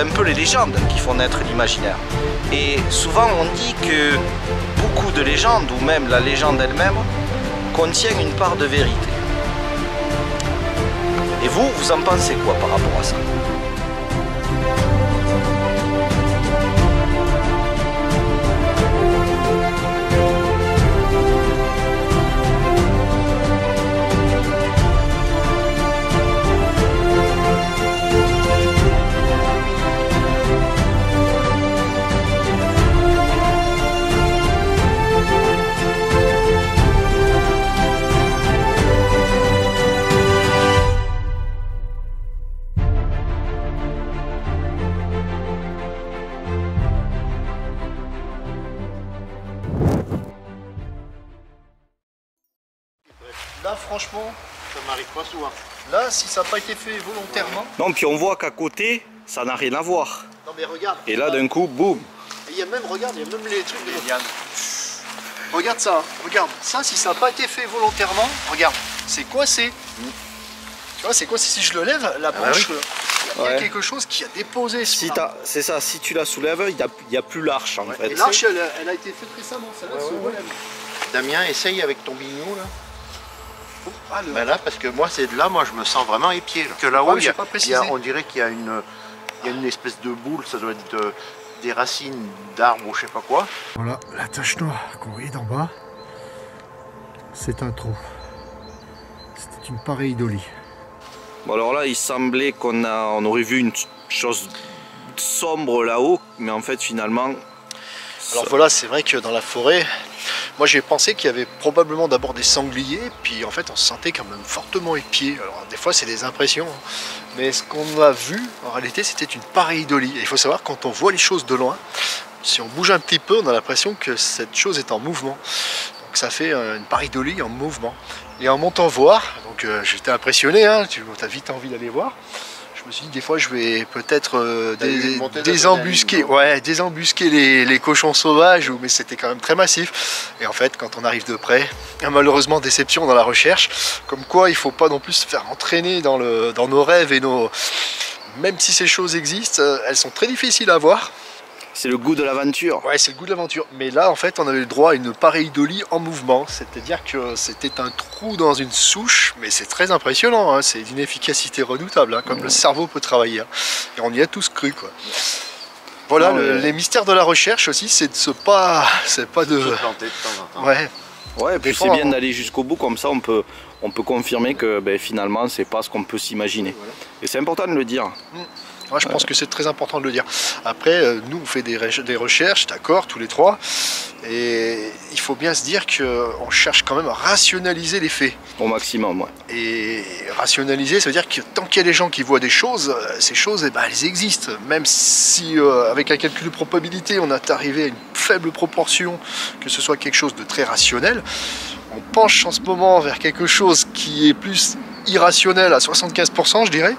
c'est un peu les légendes qui font naître l'imaginaire. Et souvent on dit que beaucoup de légendes, ou même la légende elle-même, contient une part de vérité. Et vous, vous en pensez quoi par rapport à ça? Franchement, Ça m'arrive pas souvent. là, si ça n'a pas été fait volontairement. Non, puis on voit qu'à côté, ça n'a rien à voir. Non, mais regarde. Et là, d'un coup, boum Il y a même, regarde, il y a même les trucs de Regarde ça, hein. regarde. Ça, si ça n'a pas été fait volontairement, regarde, c'est coincé. Tu vois, c'est coincé. Si je le lève, la branche, oui. euh, il y a Ouais. quelque chose qui a déposé Si la- C'est ça, si tu la soulèves, il n'y a, il y a plus l'arche en fait. Et l'arche, elle, elle a été faite récemment, celle-là se ouais, relève. Damien, essaye avec ton bignou là. Ah, le- Ben là, parce que moi, c'est de là, moi, je me sens vraiment épié. Là. Que là-haut, on dirait qu'il y a une, il y a une espèce de boule, ça doit être de- des racines d'arbres ou je sais pas quoi. Voilà, la tache noire qu'on voit d'en bas, c'est un trou. C'était une pareidolie. Bon alors là, il semblait qu'on a, on aurait vu une chose sombre là-haut, mais en fait finalement, Alors voilà, c'est vrai que dans la forêt, moi j'ai pensé qu'il y avait probablement d'abord des sangliers, puis en fait on se sentait quand même fortement épié. Alors des fois c'est des impressions, hein. mais ce qu'on a vu en réalité c'était une pareidolie. Et il faut savoir quand on voit les choses de loin, si on bouge un petit peu, on a l'impression que cette chose est en mouvement. Donc ça fait euh, une pareidolie en mouvement. Et en montant voir, donc euh, j'étais impressionné, hein, tu as vite envie d'aller voir. Je me suis dit des fois je vais peut-être euh, dé- désembusquer, d'adrénaline, ouais, désembusquer les, les cochons sauvages, mais c'était quand même très massif. Et en fait, quand on arrive de près, malheureusement déception dans la recherche, comme quoi il faut pas non plus se faire entraîner dans, le, dans nos rêves et nos... Même si ces choses existent, euh, elles sont très difficiles à voir. C'est le goût de l'aventure. Ouais, c'est le goût de l'aventure. Mais là, en fait, on avait le droit à une pareidolie en mouvement. C'est-à-dire que c'était un trou dans une souche, mais c'est très impressionnant. hein. C'est d'une efficacité redoutable, hein, comme le cerveau peut travailler. hein. Et on y a tous cru, quoi. Voilà, Non, le- mais- les mystères de la recherche aussi, c'est de se pas, c'est pas de, Se planter de temps en temps. ouais, Ouais, puis Des c'est bien d'aller jusqu'au bout, comme ça on peut, on peut confirmer que ben, finalement c'est pas ce qu'on peut s'imaginer. Et c'est important de le dire. Moi, je pense que c'est très important de le dire. Après, euh, nous, on fait des, re- des recherches, d'accord, tous les trois. Et il faut bien se dire qu'on cherche quand même à rationaliser les faits. Au maximum, ouais. Et rationaliser, ça veut dire que tant qu'il y a des gens qui voient des choses, euh, ces choses, eh ben, elles existent. Même si, euh, avec un calcul de probabilité, on est arrivé à une faible proportion, que ce soit quelque chose de très rationnel, on penche en ce moment vers quelque chose qui est plus irrationnel à 75%, je dirais.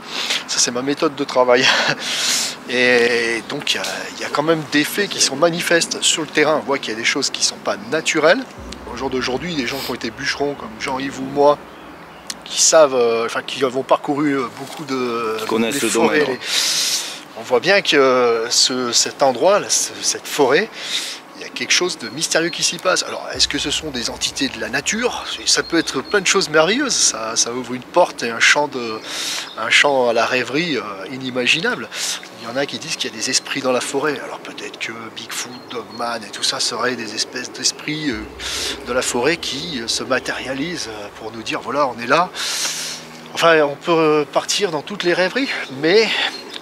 Ça, c'est ma méthode de travail. Et donc, il y a- il y, a quand même des faits qui sont manifestes sur le terrain. On voit qu'il y a des choses qui ne sont pas naturelles. Au jour d'aujourd'hui, des gens qui ont été bûcherons, comme Jean-Yves ou moi, qui savent, euh, enfin, qui avons parcouru euh, beaucoup de. Qui connaissent les le forêts, domaine, les- On voit bien que euh, ce- cet endroit, cette forêt, quelque chose de mystérieux qui s'y passe. Alors, est-ce que ce sont des entités de la nature? Ça peut être plein de choses merveilleuses. Ça, ouvre une porte et un champ, de, un champ à la rêverie euh, inimaginable. Il y en a qui disent qu'il y a des esprits dans la forêt. Alors peut-être que Bigfoot, Dogman et tout ça seraient des espèces d'esprits euh, de la forêt qui euh, se matérialisent pour nous dire voilà, on est là. Enfin, on peut partir dans toutes les rêveries, mais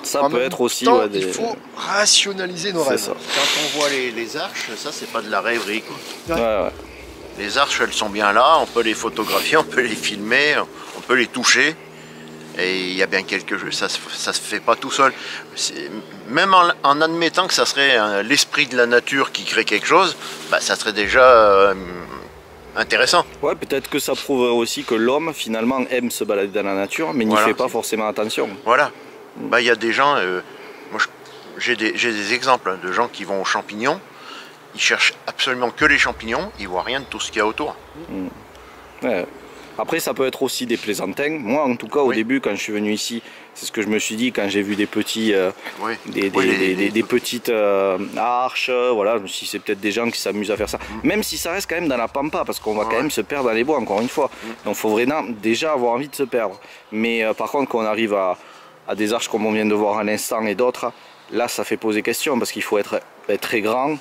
Ça en peut être aussi temps, ouais, des... il faut rationaliser nos rêves. ça. Quand on voit les, les arches, ça, c'est pas de la rêverie. quoi. Ouais, ouais. Les arches, elles sont bien là, on peut les photographier, on peut les filmer, on peut les toucher. Et il y a bien quelques jeux, ça se, ça se fait pas tout seul. Même en, en admettant que ça serait euh, l'esprit de la nature qui crée quelque chose, bah, ça serait déjà euh, intéressant. Ouais, peut-être que ça prouve aussi que l'homme finalement aime se balader dans la nature, mais n'y Voilà. fait pas forcément attention. Voilà. Bah, Il y a des gens, euh, moi j'ai des, des exemples hein, de gens qui vont aux champignons, ils cherchent absolument que les champignons, ils voient rien de tout ce qu'il y a autour. Ouais. Après, ça peut être aussi des plaisantins. Moi, en tout cas, au Oui. début, quand je suis venu ici, c'est ce que je me suis dit quand j'ai vu des petits, euh, Oui. des, Oui, des- les- des- des- les- des petites euh, arches. Voilà, je me suis dit, c'est peut-être des gens qui s'amusent à faire ça. Même si ça reste quand même dans la pampa, parce qu'on va quand Ouais. même se perdre dans les bois, encore une fois. Donc, il faut vraiment déjà avoir envie de se perdre. Mais euh, par contre, quand on arrive à, à des arches comme on vient de voir à l'instant et d'autres, là, ça fait poser question parce qu'il faut être, très grand.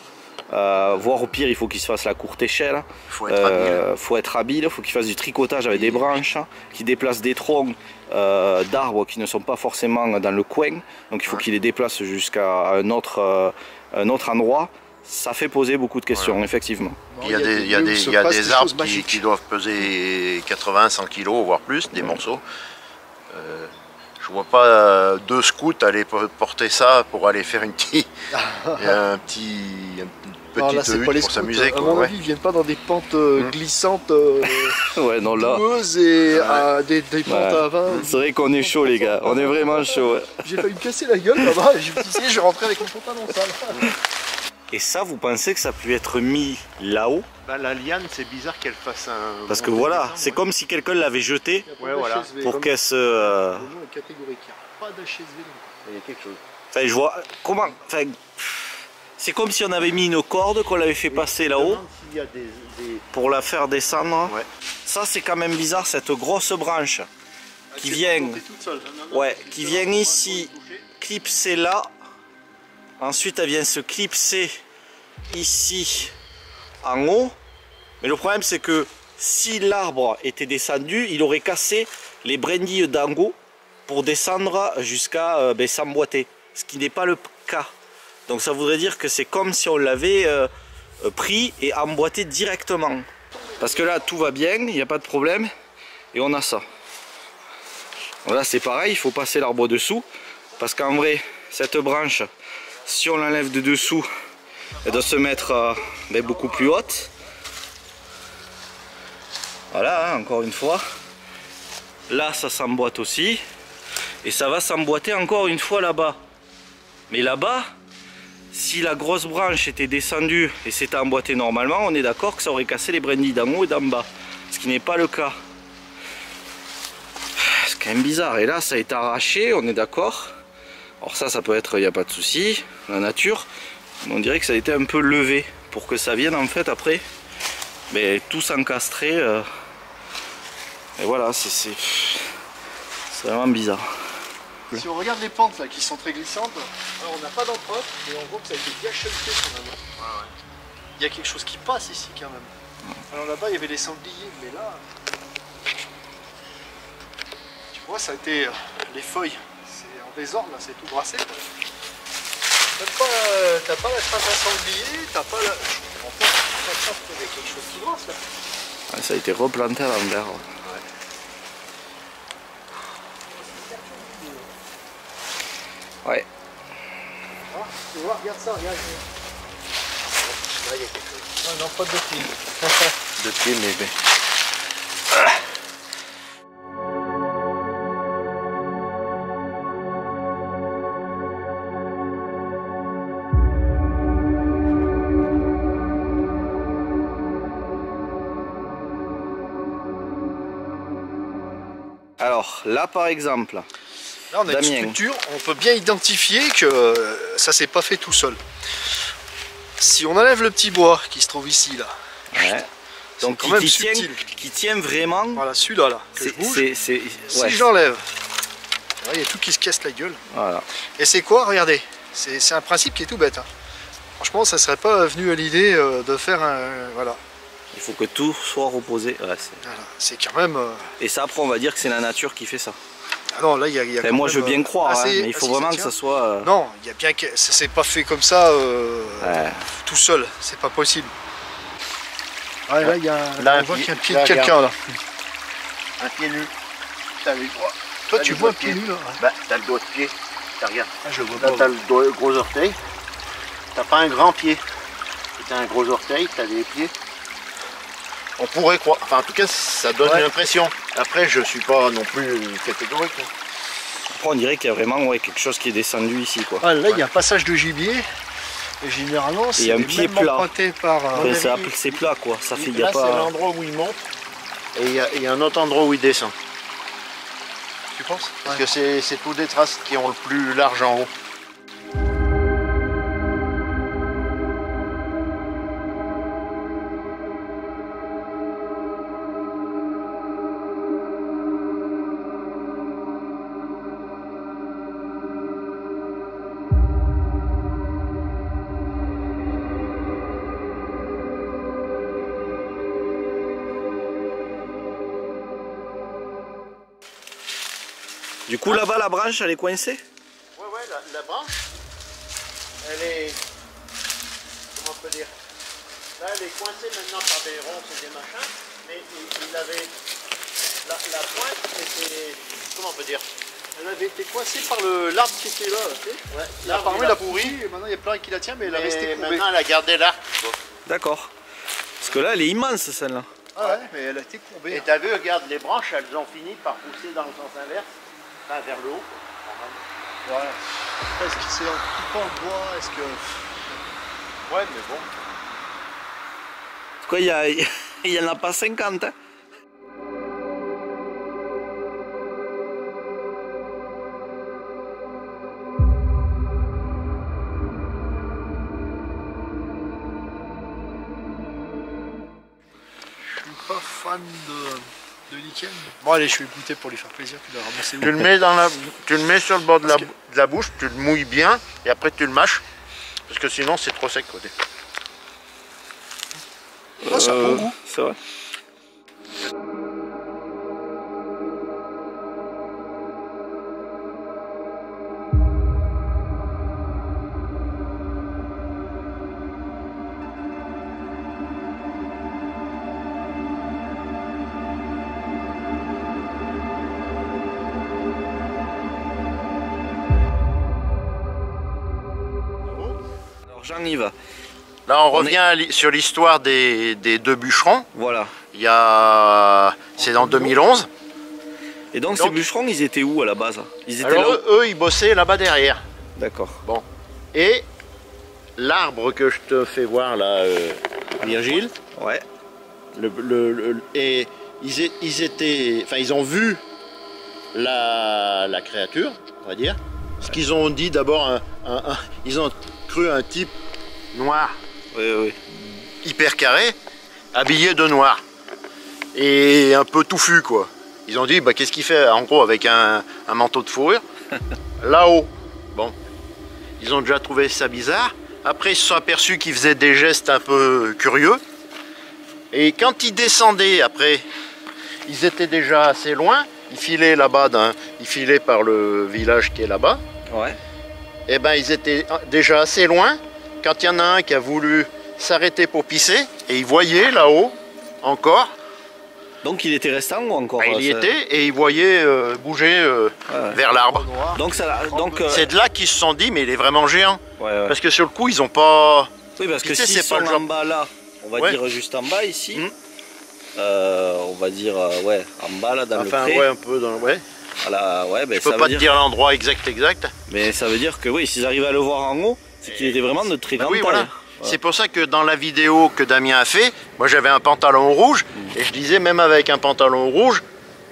Euh, voire au pire, il faut qu'il se fasse la courte échelle. faut être habile. Euh, faut être habile, faut qu'il fasse du tricotage avec des branches, qu'il déplace des troncs euh, d'arbres qui ne sont pas forcément dans le coin. Donc il faut Ouais. qu'il les déplace jusqu'à un autre, euh, un autre endroit. Ça fait poser beaucoup de questions, effectivement. Il y a des, il y a lieux où des, se il y a passent des choses arbres qui, doivent peser 80, 100 kilos, voire plus, des morceaux. Euh, je vois pas euh, deux scouts aller po- porter ça pour aller faire une petite, un petit, une là, petite c'est pas les hutte pour s'amuser. À quoi, mon ouais. avis, ils viennent pas dans des pentes euh, Mm. glissantes, euh, Ouais, non, là, et Ouais. à des, des pentes Ouais. à 20. c'est vrai qu'on est chaud, les gars. On est vraiment chaud. J'ai failli me casser la gueule là-bas je me suis dit, je vais rentrer avec mon pantalon sale. Et ça, vous pensez que ça a pu être mis là-haut Bah, la liane, c'est bizarre qu'elle fasse un. Parce que voilà, c'est comme si quelqu'un l'avait jeté Ouais, voilà. pour qu'elle se. euh, Le nom est catégorique, il n'y a pas d'HSV. Il y a quelque chose. Enfin, je vois. Comment. Enfin. C'est comme si on avait mis une corde qu'on l'avait fait passer là-haut des, des- pour la faire descendre. Ouais. Ça, c'est quand même bizarre, cette grosse branche qui vient, ouais, qui vient ici clipser là. Ensuite, elle vient se clipser ici en haut. Mais le problème, c'est que si l'arbre était descendu, il aurait cassé les brindilles d'en haut pour descendre jusqu'à euh, ben, s'emboîter. Ce qui n'est pas le cas. Donc ça voudrait dire que c'est comme si on l'avait euh, euh, pris et emboîté directement. Parce que là, tout va bien, il n'y a pas de problème. Et on a ça. Là, c'est pareil, il faut passer l'arbre dessous. Parce qu'en vrai, cette branche, si on l'enlève de dessous, elle doit se mettre euh, ben, beaucoup plus haute. Voilà, hein, encore une fois. Là, ça s'emboîte aussi. Et ça va s'emboîter encore une fois là-bas. Mais là-bas, si la grosse branche était descendue et s'était emboîtée normalement, on est d'accord que ça aurait cassé les brindilles d'en haut et d'en bas. Ce qui n'est pas le cas. C'est quand même bizarre. Et là, ça été arraché, on est d'accord. Alors ça, ça peut être, il n'y a pas de souci, la nature. Mais on dirait que ça a été un peu levé pour que ça vienne en fait après mais tout s'encastrer. euh, Et voilà, c'est c'est- c'est vraiment bizarre. Si on regarde les pentes là qui sont très glissantes, alors on n'a pas d'empreinte, mais on voit que ça a été bien chunké quand même. Il y a quelque chose qui passe ici quand même. Alors là-bas il y avait les sangliers, mais là. Tu vois, ça a été. euh, les feuilles, désordre là, c'est tout brassé. Même pas, euh, t'as pas la trace d'un sanglier, t'as pas la. Je comprends pas, t'as pas trace qu'il y avait quelque chose qui brasse là. Ouais, ça a été replanté à l'envers. ouais. Ouais. Ah, tu vois, regarde ça, regarde. Là, il y a quelque chose. Non, non, pas de fil. De pied, mais. mais- Alors là par exemple, Là, on a une structure, on peut bien identifier que euh, ça s'est pas fait tout seul. Si on enlève le petit bois qui se trouve ici, là, ouais. donc quand qui, même qui tient, subtil. qui tient vraiment. voilà, celui-là, là, que je si ouais, je l'enlève, là, il y a tout qui se casse la gueule. voilà. Et c'est quoi Regardez, c'est c'est un principe qui est tout bête. hein. Franchement, ça serait pas venu à l'idée euh, de faire un. Voilà. Il faut que tout soit reposé. Ouais, c'est- Voilà. C'est quand même. euh, Et ça après on va dire que c'est la nature qui fait ça. Ah non, là, il y a. il y a Enfin, quand moi même, je veux bien euh, croire, ah, hein, c'est- mais il ah, faut si, vraiment que ça soit. euh, Non, il y a bien que. Ça s'est pas fait comme ça euh, ouais. tout seul. C'est pas possible. Ouais, là, il y a un, Là, on voit il- qu'il y a un pied là, de quelqu'un là. Un pied nu. T'as les doigts. Toi, tu les vois un pied nu là Bah, t'as le doigt de pied. T'as regarde. Ah, je le vois Là, t'as le doigt- gros orteil. T'as pas un grand pied. T'as un gros orteil, t'as des pieds. On pourrait croire. Enfin, en tout cas, ça donne Ouais. l'impression. Après, je suis pas non plus catégorique. Après on dirait qu'il y a vraiment ouais, quelque chose qui est descendu ici quoi. Ah, là, il y a un passage de gibier. Et généralement, c'est un pied plat. emprunté par. euh, c'est, c'est plat quoi. Ça fait il y Là, a c'est pas. l'endroit où il monte. Et il y, a- il y a un autre endroit où il descend. Tu penses? Parce que c'est c'est tous des traces qui ont le plus large en haut. Coup, là-bas, la branche, elle est coincée? Ouais, ouais, la, la branche, elle est. Comment on peut dire? Là, elle est coincée maintenant par des ronces et des machins, mais il, il avait. La, la pointe était. Comment on peut dire? Elle avait été coincée par le l'arbre qui était là. Tu sais? Ouais, Là, il a pourri, et maintenant il y a plein qui la tient, mais elle Mais courbée. maintenant, elle a gardé l'arc. D'accord. Parce que là, elle est immense, celle-là. Ah ouais, mais elle a été courbée. Et t'as vu, regarde, les branches, elles ont fini par pousser dans le sens inverse, vers le haut. Ouais. Est-ce que c'est en coupant le bois Est-ce que. Ouais, mais bon. En tout cas, il y, a- il y en a pas 50. hein. Je suis pas fan de, de lichen. Bon, allez, je vais goûter pour lui faire plaisir. Tu où Tu le mets dans la, tu le mets sur le bord de la, de la bouche, tu le mouilles bien et après tu le mâches parce que sinon c'est trop sec côté. Ah, c'est un bon Euh, goût. C'est vrai. Alors, Jean-Yves, Là on On revient sur l'histoire des, des deux bûcherons. voilà. Il y a, c'est en 2011. Et donc, Donc- ces bûcherons, ils étaient où à la base Ils étaient Alors eux, eux, ils bossaient là-bas derrière. D'accord. Et l'arbre que je te fais voir là, euh, Virgile, Ouais. le, le- le- et ils, ils étaient, enfin ils ont vu la, la créature, on va dire. Ce qu'ils ont dit d'abord, un- un- un- ils ont cru un type noir, Oui, oui. hyper carré, habillé de noir et un peu touffu quoi. Ils ont dit bah qu'est-ce qu'il fait en gros avec un, un manteau de fourrure là-haut. Bon, ils ont déjà trouvé ça bizarre. Après ils se sont aperçus qu'il faisait des gestes un peu curieux. Et quand ils descendaient après, ils étaient déjà assez loin. Ils filaient là-bas, ils filaient par le village qui est là-bas. Ouais. Eh ben ils étaient déjà assez loin quand il y en a un qui a voulu s'arrêter pour pisser et il voyait là-haut encore, Donc, il était restant ou encore bah, il y euh, était et il voyait euh, bouger euh, Ouais. vers l'arbre. Donc, euh, C'est de là qu'ils se sont dit mais il est vraiment géant ouais, ouais. parce que sur le coup ils ont pas Oui, parce que s'ils c'est pas le en bas là, on va dire juste en bas ici, Mhm. Euh, on va dire euh, ouais, en bas là dans enfin le pré, ouais un peu dans ouais. à la- ouais, ben, Je peux ça pas te dire, l'endroit exact exact. mais ça veut dire que oui, s'ils arrivaient à le voir en haut, c'est qu'il était vraiment de très grande oui, voilà. C'est pour ça que dans la vidéo que Damien a fait, moi j'avais un pantalon rouge et je disais même avec un pantalon rouge,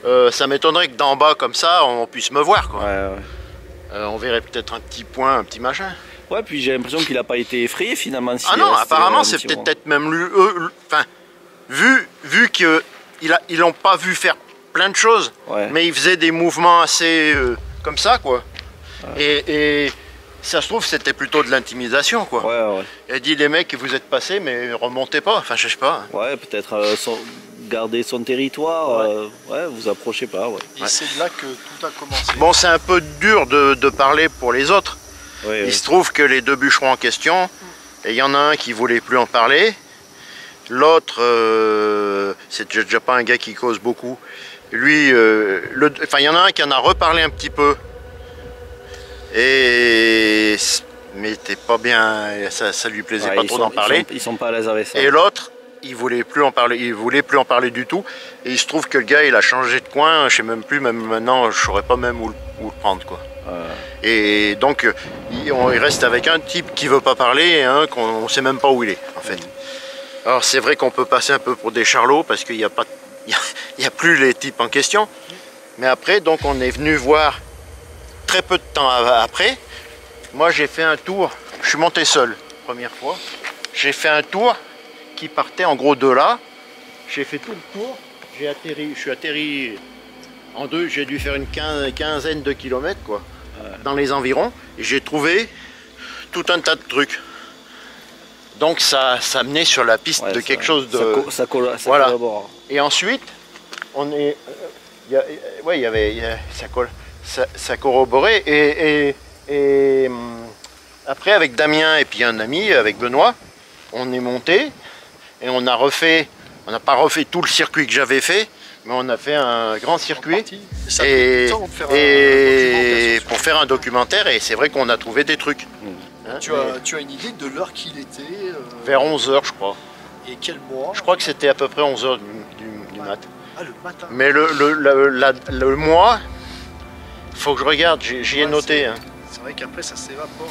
euh, ça m'étonnerait que d'en bas comme ça on puisse me voir quoi. Ouais, ouais. Euh, on verrait peut-être un petit point, un petit machin. Ouais, puis j'ai l'impression qu'il a pas été effrayé finalement. Ah non, apparemment c'est peut-être même lui, enfin, vu, vu que il a, ils l'ont pas vu faire plein de choses, Ouais. mais il faisait des mouvements assez euh, comme ça quoi. Et, et ça se trouve c'était plutôt de l'intimidation quoi. Ouais, ouais. Il a dit les mecs vous êtes passés mais remontez pas, enfin je sais pas. Ouais, peut-être euh, son- garder son territoire. euh, Ouais. vous approchez pas. Ouais. Et c'est de là que tout a commencé. Bon c'est un peu dur de, de parler pour les autres. Ouais, Il ouais. se trouve que les deux bûcherons en question, et il y en a un qui voulait plus en parler, l'autre, euh, c'est déjà- pas un gars qui cause beaucoup. Lui, euh, le- enfin il y en a un qui en a reparlé un petit peu, et mais t'es pas bien, ça, ça lui plaisait Ouais, pas trop d'en parler. Ils sont, ils sont pas à l'aise avec ça. Et l'autre, il voulait plus en parler, il voulait plus en parler du tout. Et il se trouve que le gars, il a changé de coin. Je sais même plus, même maintenant, je saurais pas même où, le- où le prendre, quoi. Et donc, il, on- il reste avec un type qui veut pas parler et un qu'on on sait même pas où il est, en fait. Alors c'est vrai qu'on peut passer un peu pour des charlots parce qu'il n'y a pas, y a- a plus les types en question. Mais après, donc on est venu voir très peu de temps après. Moi j'ai fait un tour, je suis monté seul, première fois. J'ai fait un tour qui partait en gros de là. J'ai fait tout le tour, j'ai atterri, je suis atterri en deux, j'ai dû faire une quin- quinzaine de kilomètres quoi, dans les environs. Et j'ai trouvé tout un tas de trucs. Donc ça, ça menait sur la piste Ouais, de ça- quelque chose de... Ça, co- ça colla- ça Voilà. collabore. Et ensuite, on est, euh, il y a- euh, ouais, il y avait, il y a- ça, colle- ça, ça corroborait. Et, et- et, hum, après, avec Damien et puis un ami, avec Benoît, on est monté et on a refait. On n'a pas refait tout le circuit que j'avais fait, mais on a fait un grand circuit. Et, un pour faire un documentaire, et c'est vrai qu'on a trouvé des trucs. Hein, Tu as, tu as une idée de l'heure qu'il était euh, Vers 11h, je crois. et quel mois Je crois que c'était à peu près 11h du, du- du mat. Ah, le matin. Mais le, le, le, la- le mois, faut que je regarde, j'y ai Ouais, noté. hein. C'est vrai qu'après ça s'évapore.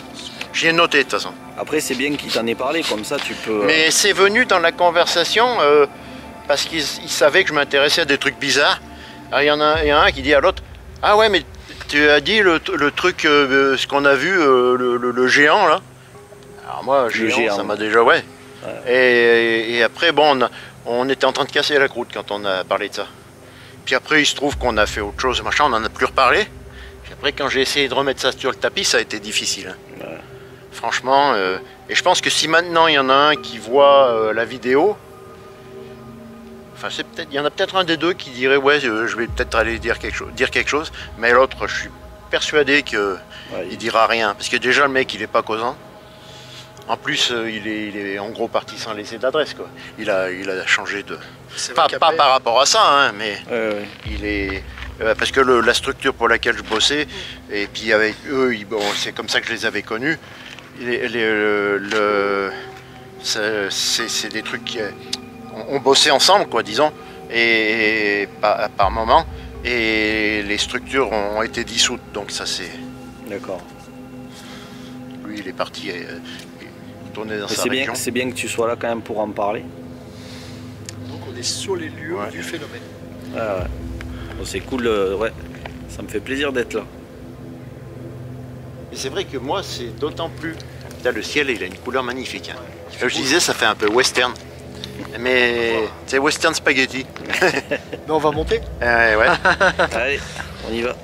J'y ai noté de toute façon. Après, c'est bien qu'il t'en ait parlé, comme ça tu peux. euh, Mais c'est venu dans la conversation euh, parce qu'ils ils savaient que je m'intéressais à des trucs bizarres. Alors il y en a, il y en a un qui dit à l'autre Ah ouais, mais tu as dit le, le truc, euh, ce qu'on a vu, euh, le, le- le géant là. Alors moi, géant, géant. ça m'a déjà, ouais. Et, et après, bon, on, a- on était en train de casser la croûte quand on a parlé de ça. Puis après, il se trouve qu'on a fait autre chose, machin, on en a plus reparlé. Puis après, quand j'ai essayé de remettre ça sur le tapis, ça a été difficile. Franchement, euh, et je pense que si maintenant il y en a un qui voit euh, la vidéo, enfin c'est peut-être, il y en a peut-être un des deux qui dirait ouais, euh, je vais peut-être aller dire quelque chose, dire quelque chose, mais l'autre, je suis persuadé que ouais, il dira rien, parce que déjà le mec il est pas causant. En plus, euh, il, est, il est en gros parti sans laisser d'adresse quoi. Il a, il a changé de, pas, par rapport à ça, hein, mais ouais, ouais. il est euh, parce que le- la structure pour laquelle je bossais et puis avec eux ils- bon, c'est comme ça que je les avais connus Les- les- le, le- c'est des trucs qui, on, on bossait ensemble quoi disons et, par, par moment et les structures ont été dissoutes donc ça c'est D'accord. lui il est parti euh, tourner dans Mais sa C'est bien, région c'est bien que tu sois là quand même pour en parler. Donc on est sur les lieux Ouais. du phénomène. Ouais, ouais. Bon, c'est cool, euh, ouais. Ça me fait plaisir d'être là. Et c'est vrai que moi, c'est d'autant plus. Putain, le ciel, il a une couleur magnifique. hein. Comme je disais, ça fait un peu western. Mais c'est western spaghetti. Mais on va monter Euh, ouais. Allez, on y va.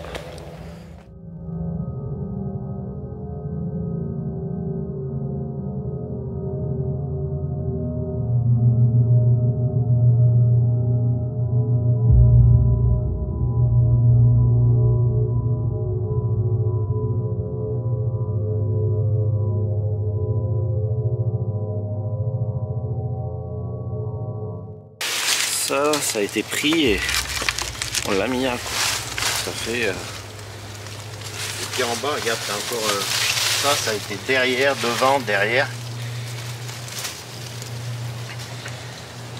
Ça, a été pris et on l'a mis à quoi. Ça fait. euh, Et puis en bas, regarde, t'as encore. euh, ça, ça a été derrière, devant, derrière.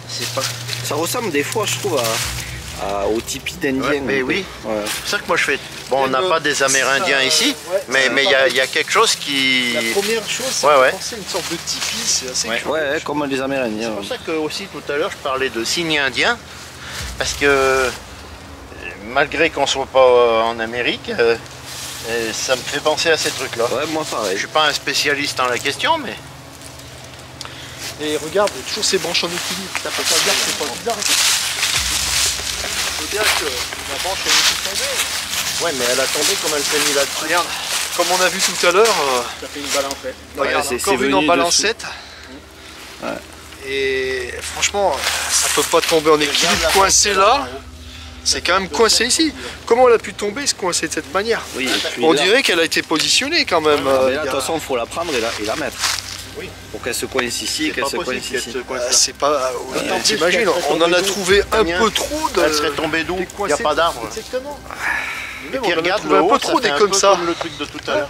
C'est pas. Ça ressemble des fois, je trouve, à, à- au tipi d'Indien. Ouais, mais oui. Ouais. C'est ça que moi je fais. Bon, on n'a pas des Amérindiens Ça, ici, ouais, mais il y, a- il y a quelque chose qui. La première chose, c'est Ouais, une sorte de tipi, c'est assez Ouais. curieux. Comme les Amérindiens. C'est pour ça que aussi tout à l'heure je parlais de signe indien, parce que malgré qu'on soit pas euh, en Amérique, euh, euh, ça me fait penser à ces trucs-là. Ouais, moi Je pareil. suis pas un spécialiste en la question, mais Et regarde, il y a toujours ces branches en équilibre. Ça peut pas dire que c'est pas bizarre. Faut dire que la branche elle est tombée. ouais, mais elle a tombé comme elle s'est mise là-dessus. Regarde, comme on a vu tout à l'heure, Ça fait une balancette. regarde, c'est- encore c'est une en venu balancette. Ouais. Et franchement, ça peut pas tomber en équilibre, coincé là. C'est quand même coincé ici. Comment elle a pu tomber, se coincer de cette manière Oui, On là- dirait qu'elle a été positionnée quand même. Euh, mais là, il de toute façon, il faut la prendre et la, et la mettre. Oui. Pour qu'elle se coince ici et qu'elle se coince ici. Euh, c'est pas. oui, T'imagines, elle serait on en a trouvé un peu trop de. Elle serait tombée d'où Il n'y a pas d'arbre. Exactement. Et puis regarde le un peu trop des comme ça. comme le truc de tout à l'heure.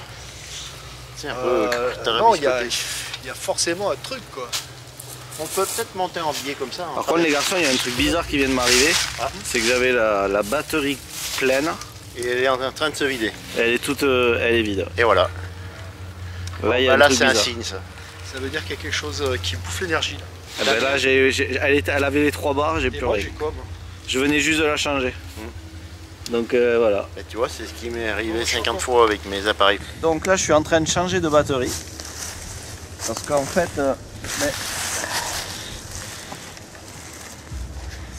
C'est un peu Euh, non, il y a, rabiscoté. il y a forcément un truc quoi. On peut peut-être monter en biais comme ça. hein. Par contre, les garçons, il y a un truc bizarre qui vient de m'arriver. Ah. C'est que j'avais la, la batterie pleine. Et elle est en train de se vider. Elle est toute, euh, elle est vide. Et voilà. Là, il y a Bah un là, c'est un signe, ça. Ça veut dire qu'il y a quelque chose euh, qui bouffe l'énergie là. Ah ben là, elle, était- elle avait les trois barres, j'ai plus moi rien. j'ai quoi moi? Je venais juste de la changer. Donc euh, voilà. Et tu vois, c'est ce qui m'est arrivé 50 fois avec mes appareils. Donc là, je suis en train de changer de batterie. Parce qu'en fait, euh, mais-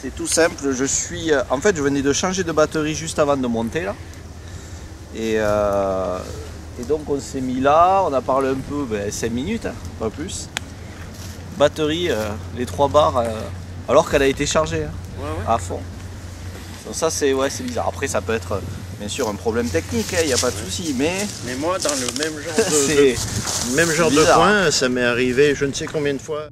c'est tout simple. Je suis, euh, en fait, je venais de changer de batterie juste avant de monter là. Et, euh, et donc on s'est mis là, on a parlé un peu, 5 minutes, hein, pas plus. Batterie, euh, les trois barres, euh, alors qu'elle a été chargée hein, à fond. Donc ça c'est ouais, c'est bizarre. Après ça peut être bien sûr un problème technique, il n'y a pas de souci, mais Mais moi, dans le même genre c'est même genre de point, ça m'est arrivé je ne sais combien de fois.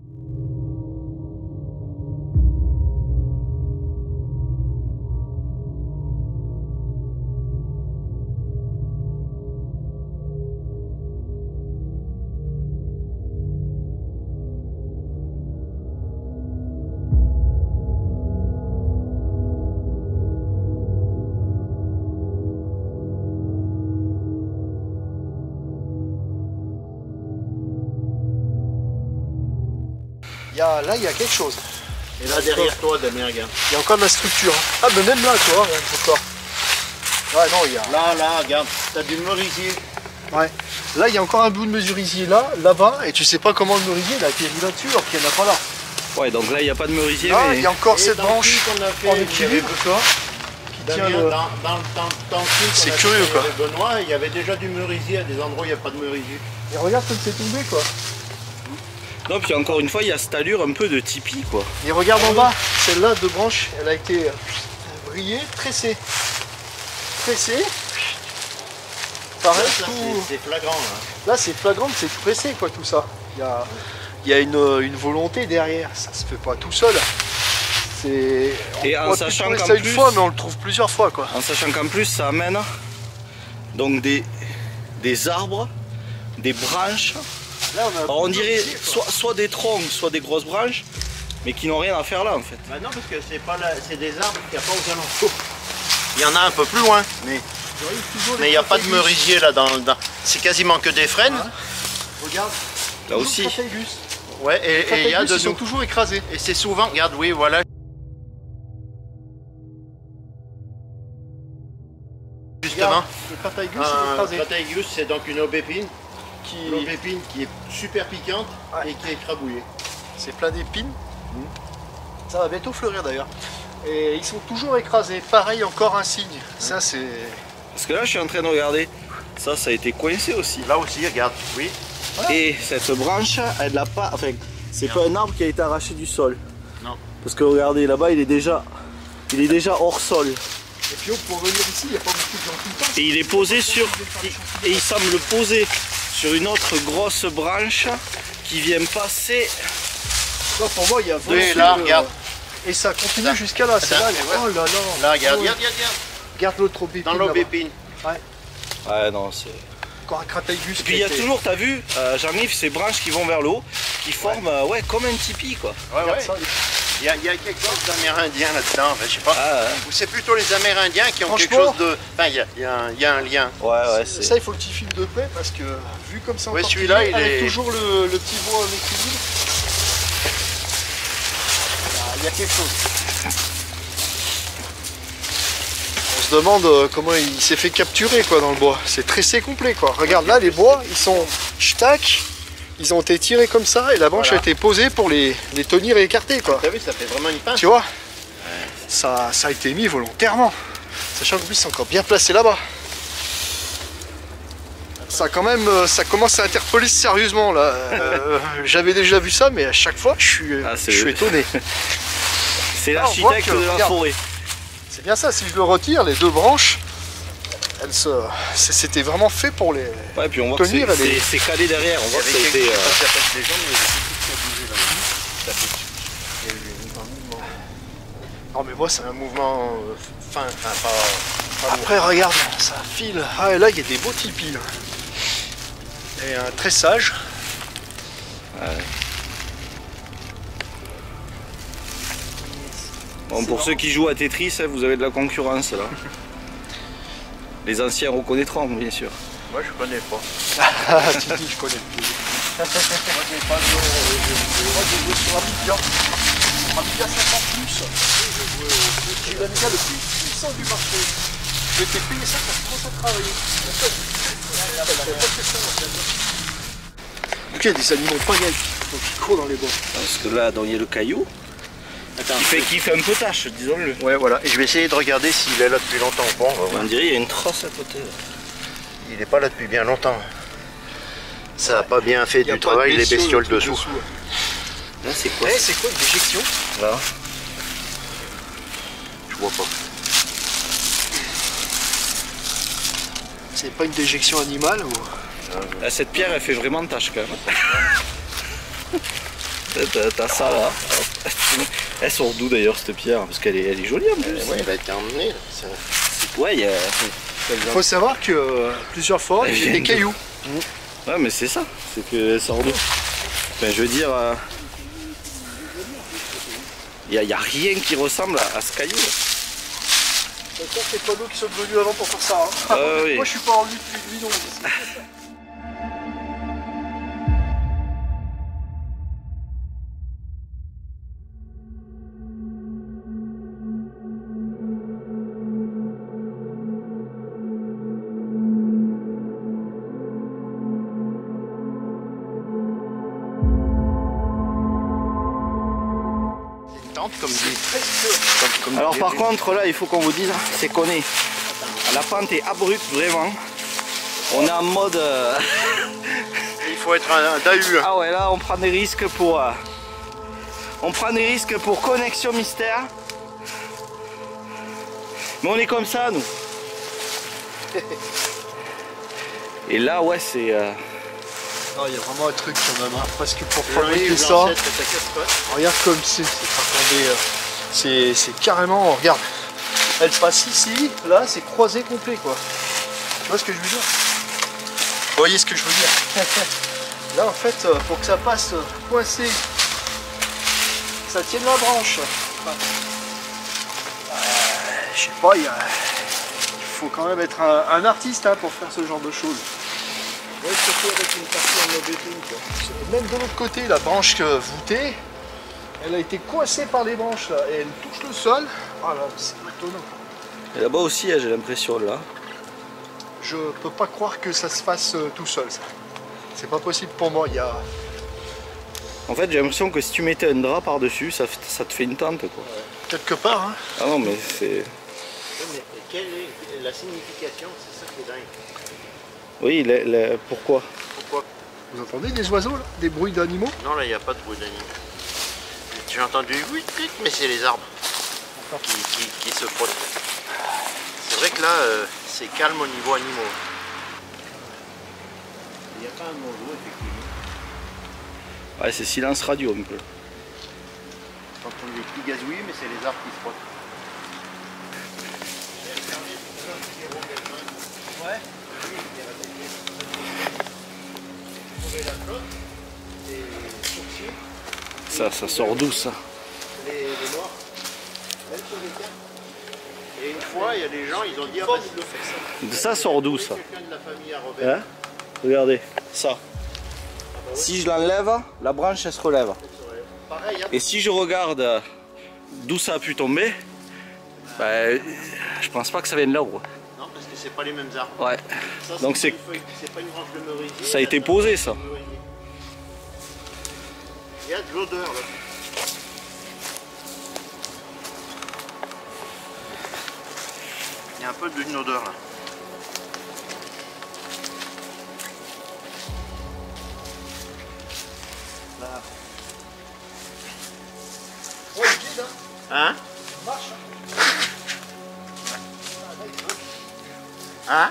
Là, il y a quelque chose. Et là derrière toi, Damien, regarde. Il y a encore de la structure. hein. Ah, mais même là, tu vois, encore. Ouais, non, il y a. Là, là, regarde, t'as du merisier. Ouais. Là, il y a encore un bout de mesurisier là, là-bas, et tu sais pas comment le merisier il a atterri là-dessus alors qu'il n'y en a pas là. Ouais, donc là, il n'y a pas de merisier, Là, mais il y a encore Et cette branche film qu'on a fait, en équilibre, tu vois, Damien, le... dans, dans, dans, C'est curieux, quoi. Benoît, il y avait déjà du merisier à des endroits où il n'y a pas de merisier. Et regarde comme c'est tombé, quoi. Non, puis encore une fois, il y a cette allure un peu de tipi, quoi. Et regarde en bas, celle-là de branche, elle a été euh, brillée, tressée. Tressée. Pareil, Là, ça, tout... c'est- flagrant. Là. Là, c'est flagrant, c'est pressé, quoi, tout ça. Il y a, il y a une, euh, une volonté derrière, ça se fait pas tout seul. C'est... on Et en pourrait sachant qu'en une plus- fois, mais on le trouve plusieurs fois, quoi. En sachant qu'en plus, ça amène donc des, des arbres, des branches. Là, on, a Alors, on beaucoup dirait soit, soit des troncs, soit des grosses branches, mais qui n'ont rien à faire là, en fait. Bah non, parce que c'est pas la- c'est des arbres qu'il n'y a pas aux alentours. Il y en a un peu plus loin, mais il n'y a pas de merisier là dans, dans- C'est quasiment que des frênes. Regarde, Là aussi. Ouais, et- il y a de ils sont toujours écrasés. Et c'est souvent, regarde, oui, voilà. Justement, Regarde, le Crataegus, écrasé. Crataegus, c'est donc une aubépine, Qui... qui est super piquante Ouais. et qui est écrabouillée. C'est plein d'épines. Ça va bientôt fleurir d'ailleurs. Et ils sont toujours écrasés. Pareil, encore un signe. Ça, c'est. Parce que là, je suis en train de regarder. Ça, ça a été coincé aussi. Là aussi, regarde, oui. Et cette branche, elle n'a pas. Enfin, c'est pas un arbre qui a été arraché du sol. Non. Parce que regardez, là-bas, il est déjà. Il est déjà hors sol. Et puis, pour venir ici, il n'y a pas beaucoup de gens tout le temps. Et il est posé sur. Et il semble posé sur une autre grosse branche qui vient passer. Ça, pour moi, il y a Oui, vraiment là, de- regarde. Et ça continue jusqu'à là. C'est là. ouais. Oh là là. Là, regarde, Oh, regarde, regarde, regarde. Regarde l'autre aubépine. Dans là-bas. l'aubépine. Ouais, non, c'est. Encore un Crataegus. Et puis il y a toujours, t'as vu, euh, Jean-Yves, ces branches qui vont vers le haut, qui forment, euh, ouais, comme un tipi, quoi. Ouais, Regarde ouais. ça. Il y, a, il y a quelque chose d'amérindien là-dedans, enfin, je sais pas. Ah, ouais. Ou c'est plutôt les Amérindiens qui ont quelque chose de. Enfin, il y a, il y a un- il y a un lien. Ouais, ouais, Ça, c'est. il faut que tu filmes de près parce que vu comme ça, Ouais, celui-là, il avec est- toujours le, le petit bois en équilibre. Ah, Il y a quelque chose. On se demande euh, comment il s'est fait capturer quoi dans le bois. C'est tressé complet quoi. Regarde là, les bois, ils sont tac, ils ont été tirés comme ça et la branche Voilà. a été posée pour les, les tenir et écarter quoi. T'as vu, ça fait vraiment une pince. Tu vois ça, ça a été mis volontairement. Sachant qu'en plus c'est encore bien placé là-bas. Ça quand même, euh, ça commence à interpeller sérieusement là. Euh, J'avais déjà vu ça, mais à chaque fois je suis, Ah, je suis étonné. C'est l'architecte de la forêt. C'est bien ça, si je le retire, les deux branches, elles se... c'était vraiment fait pour les... Ouais, puis on voit que Tenir, c'est- elle est- c'est c'est calé derrière. On voit que ça a été. euh, gens, mais. Ça. Non mais moi c'est Un mouvement euh, fin, enfin pas. pas lourd. Après regarde, ça file. Ah et là il y a des beaux tipis là. Et un tressage. Bon, pour ceux qui jouent à Tetris, hein, vous avez de la concurrence là. Les anciens reconnaîtront, bien sûr. Moi, je connais pas. Tu dis je connais plus. moi j'ai pas joué, euh, je- je- moi, j'ai joué sur Amiga. Amiga 50 plus. J'ai l'amiga le plus puissant du marché. Je t'ai payé ça pour commencer à travailler. Donc il y a des animaux pagailles qui courent dans les bois. Parce que là, dans il y a le caillou. Qui fait, qui fait un peu tâche, disons-le. Ouais, voilà. Et je vais essayer de regarder s'il est là depuis longtemps ou pas. on dirait qu'il y a une trace à côté. Il n'est pas là depuis bien longtemps. Ça n'a pas bien fait du travail, les bestioles le truc dessous. Là, c'est quoi Eh, c'est quoi une déjection? Là. Je vois pas. C'est pas une déjection animale ou... Là, cette pierre, elle fait vraiment tâche quand même. T'as- T'as ça là. Eh, elles sont d'où d'ailleurs cette pierre? Parce qu'elle est, elle est jolie en plus. Euh, ouais, elle a été emmenée. Ouais, il y a... Il faut savoir que euh, plusieurs fois, il y a des cailloux. Mm. Ouais, mais c'est ça. C'est qu'elle sort d'où enfin, Je veux dire... Euh, il euh... n'y a, a, rien qui ressemble à, à ce caillou. Là. C'est pas nous qui sommes venus avant pour faire ça. Hein. Ah, oui. Moi, je suis pas en lutte depuis 2011. tente comme dit. Comme, comme Alors, par contre, là, il faut qu'on vous dise c'est qu'on est. La pente est abrupte vraiment. On est en mode. euh, il faut être un, un dahu. hein. Ah ouais, là, on prend des risques pour. euh, On prend des risques pour connexion mystère. Mais on est comme ça, nous. Et là, ouais, c'est. euh, Non, il y a vraiment un truc quand même. hein, Parce que pour fabriquer ça, regarde comme c'est. euh, C'est c'est carrément. Regarde. Elle passe ici, là, c'est croisé complet quoi. Tu vois ce que je veux dire? Vous voyez ce que je veux dire? Là en fait, euh, pour que ça passe euh, coincé, ça tienne la branche. Euh, Je sais pas, il y a- il faut quand même être un, un artiste hein, pour faire ce genre de choses. Ouais, surtout avec une partie en mode béton, quoi. Même de l'autre côté, la branche euh, voûtée, elle a été coincée par les branches là, et elle touche le sol. Ah là, c'est étonnant. Et là-bas aussi, hein, j'ai l'impression, là. Je peux pas croire que ça se fasse euh, tout seul, ça. C'est pas possible pour moi. Il y a. En fait, j'ai l'impression que si tu mettais un drap par-dessus, ça, te fait une tente, quoi. Quelque part, hein. Ah non, mais c'est. Mais quelle est la signification? C'est ça qui est dingue. Oui, le- le- pourquoi? Pourquoi? Vous entendez des oiseaux là? Des bruits d'animaux? Non, là, il n'y a pas de bruit d'animaux. J'ai entendu oui, mais c'est les arbres qui, qui- qui se frottent. C'est vrai que là, euh, c'est calme au niveau animaux. Il n'y a pas un oiseau, effectivement. Ouais, c'est silence radio un peu. J'entends des petits gazouillis, mais c'est les arbres qui se frottent. Ouais. Ça, ça sort d'où ça Les, les noirs. Même sur les cartes. Et une fois, il y a des gens, ils ont dit ah, bah, ça. Ça sort d'où ça Quelqu'un de la famille à Robert. Hein Regardez, ça. Si je l'enlève, la branche elle se relève. Hein. Et si je regarde d'où ça a pu tomber, bah, je pense pas que ça vienne là. C'est pas les mêmes arbres. Ouais. Ça, Donc c'est- pas une branche de merisier. Ça a été posé ça. Il y a de l'odeur là. Il y a un peu d'une odeur là. Là. Ouais, il guide, hein. Hein? Hein.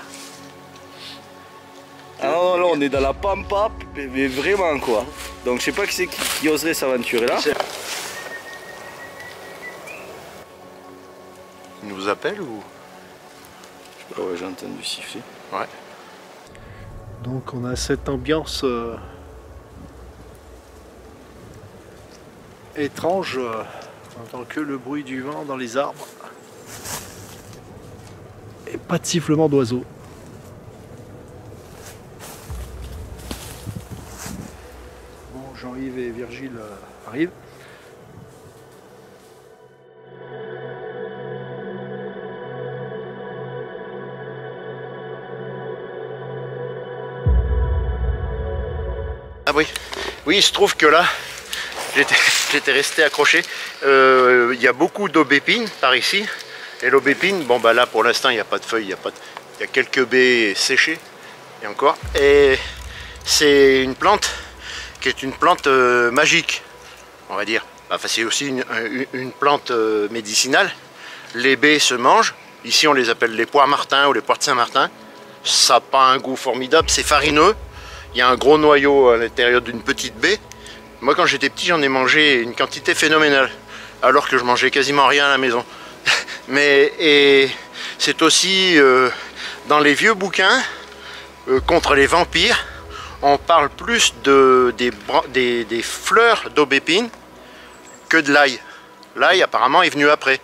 Ah non, non, là on est dans la pampa, mais vraiment quoi. Donc je sais pas qui c'est qui, qui oserait s'aventurer là. Il nous appelle ou? Ah ouais, j'ai entendu siffler. Ouais. Donc on a cette ambiance euh, étrange. euh, on entend que le bruit du vent dans les arbres pas de sifflement d'oiseau. Bon, Jean-Yves et Virgile euh, arrivent. Ah oui, oui, il se trouve que là, j'étais resté accroché. Euh, il y a beaucoup d'aubépines par ici. Et l'aubépine, bon bah là pour l'instant il n'y a pas de feuilles, il y a, pas de- il y a quelques baies séchées. Et encore. Et c'est une plante qui est une plante euh, magique, on va dire. Enfin, c'est aussi une plante euh, médicinale. Les baies se mangent. Ici on les appelle les poires Martin ou les poires de Saint-Martin. Ça n'a pas un goût formidable, c'est farineux. Il y a un gros noyau à l'intérieur d'une petite baie. Moi, quand j'étais petit, j'en ai mangé une quantité phénoménale, alors que je mangeais quasiment rien à la maison. Mais et c'est aussi euh, dans les vieux bouquins euh, contre les vampires, on parle plus de, des, des- des fleurs d'aubépine que de l'ail. L'ail, apparemment, est venu après.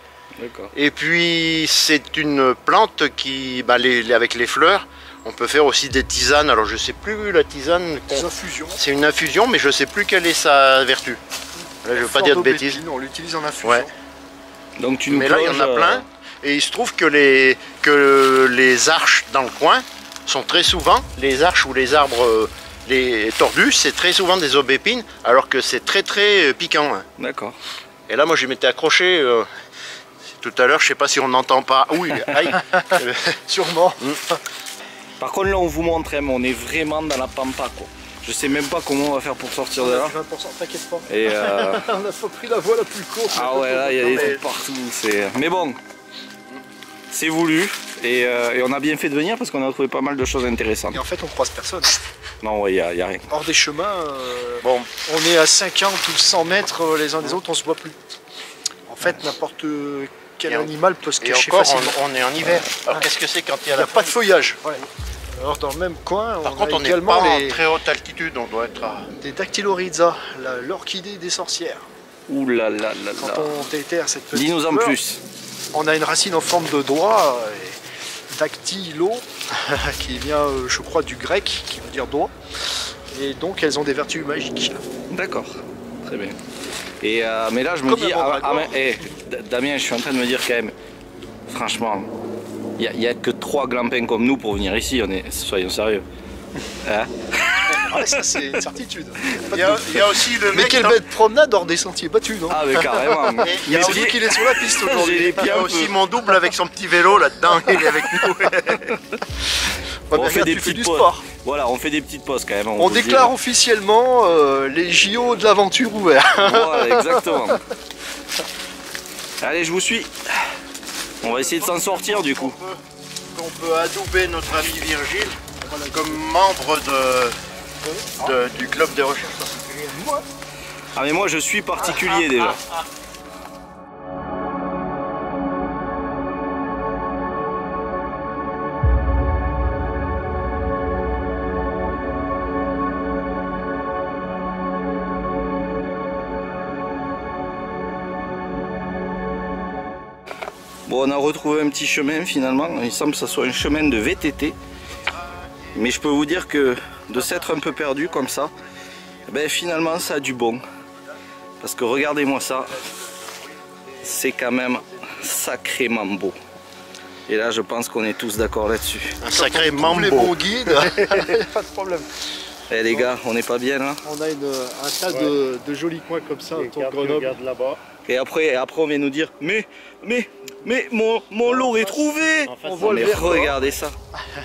Et puis c'est une plante qui, bah, les- les- avec les fleurs, on peut faire aussi des tisanes. Alors je sais plus la tisane, Des infusions. c'est une infusion, mais je sais plus quelle est sa vertu. Là, je veux pas dire de bêtises. On l'utilise en infusion. Ouais. Donc tu nous Mais là, il y en a plein. Et il se trouve que les, que les arches dans le coin sont très souvent, les arches ou les arbres euh, les tordus, c'est très souvent des aubépines, alors que c'est très très euh, piquant. hein. euh, D'accord. Et là, moi, je m'étais accroché. euh, tout à l'heure, je sais pas si on n'entend pas. Oui, aïe. Euh, Sûrement. Par contre, là, on vous montre, hein, mais on est vraiment dans la pampa, quoi. Je sais même pas comment on va faire pour sortir de a là. fait 20%, t'inquiète pas. Et euh, on a pas pris la voie la plus courte. ah ouais, là, il y a des mais- trucs partout. c'est- Mais bon, c'est voulu. Et, euh, et on a bien fait de venir parce qu'on a trouvé pas mal de choses intéressantes. Et en fait, on croise personne. Non, ouais, il y a, il y a rien. Hors des chemins, euh, Bon, on est à 50 ou 100 mètres euh, les uns des autres, on se voit plus. En fait, n'importe quel Et animal peut se et cacher encore, facilement. on, on est en hiver. Alors, qu'est-ce que c'est quand il y a Il n'y la a pas de feuillage. ouais. Alors dans le même coin, Par on contre, a on n'est également pas les, en très haute altitude, on doit être à... des dactylorhiza, la- l'orchidée des sorcières. Ouh là là là Quand là. on déterre cette petite Dis-nous en fleur, plus. On a une racine en forme de doigt, euh, et dactylo, qui vient, euh, je crois, du grec, qui veut dire doigt. Et donc, elles ont des vertus magiques. D'accord. Très bien. Et euh, mais là, je me Comme dis, ah, ah, mais, eh, Damien, je suis en train de me dire quand même, franchement, il n'y a, que trois glampins comme nous pour venir ici. On est, soyons sérieux. Hein Ah, ça, c'est une certitude. Il y, a, doute. il y a aussi le Mais mec quelle dans- bête promenade hors des sentiers battus, non ah, mais carrément. Et il y a Mais qu'il est sur la piste aujourd'hui. Il y a aussi mon double avec son petit vélo là-dedans, il est avec nous. Ouais, on mais fait regarde, des petites du sport. Voilà, on fait des petites pauses quand même. On déclare officiellement euh, les JO de l'aventure ouverts. Voilà, exactement. Allez, je vous suis. On va essayer de s'en sortir du coup. On peut, on peut adouber notre ami Virgile comme membre de, de- du club de recherche particulière. Ah mais moi je suis particulier déjà. Bon, on a retrouvé un petit chemin finalement. Il semble que ce soit un chemin de VTT. Mais je peux vous dire que de s'être un peu perdu comme ça, ben finalement ça a du bon. Parce que regardez-moi ça. C'est quand même sacrément beau. Et là je pense qu'on est tous d'accord là-dessus. Un sacré Tous les mambo. bons guides, pas de problème. Eh les gars, on n'est pas bien là On a une- un tas de, de jolis coins comme ça autour de Grenoble. là-bas. Et après, et après on vient nous dire Mais, mais, mais mon, mon lot est trouvé On voit le mais Vercors. regardez ça.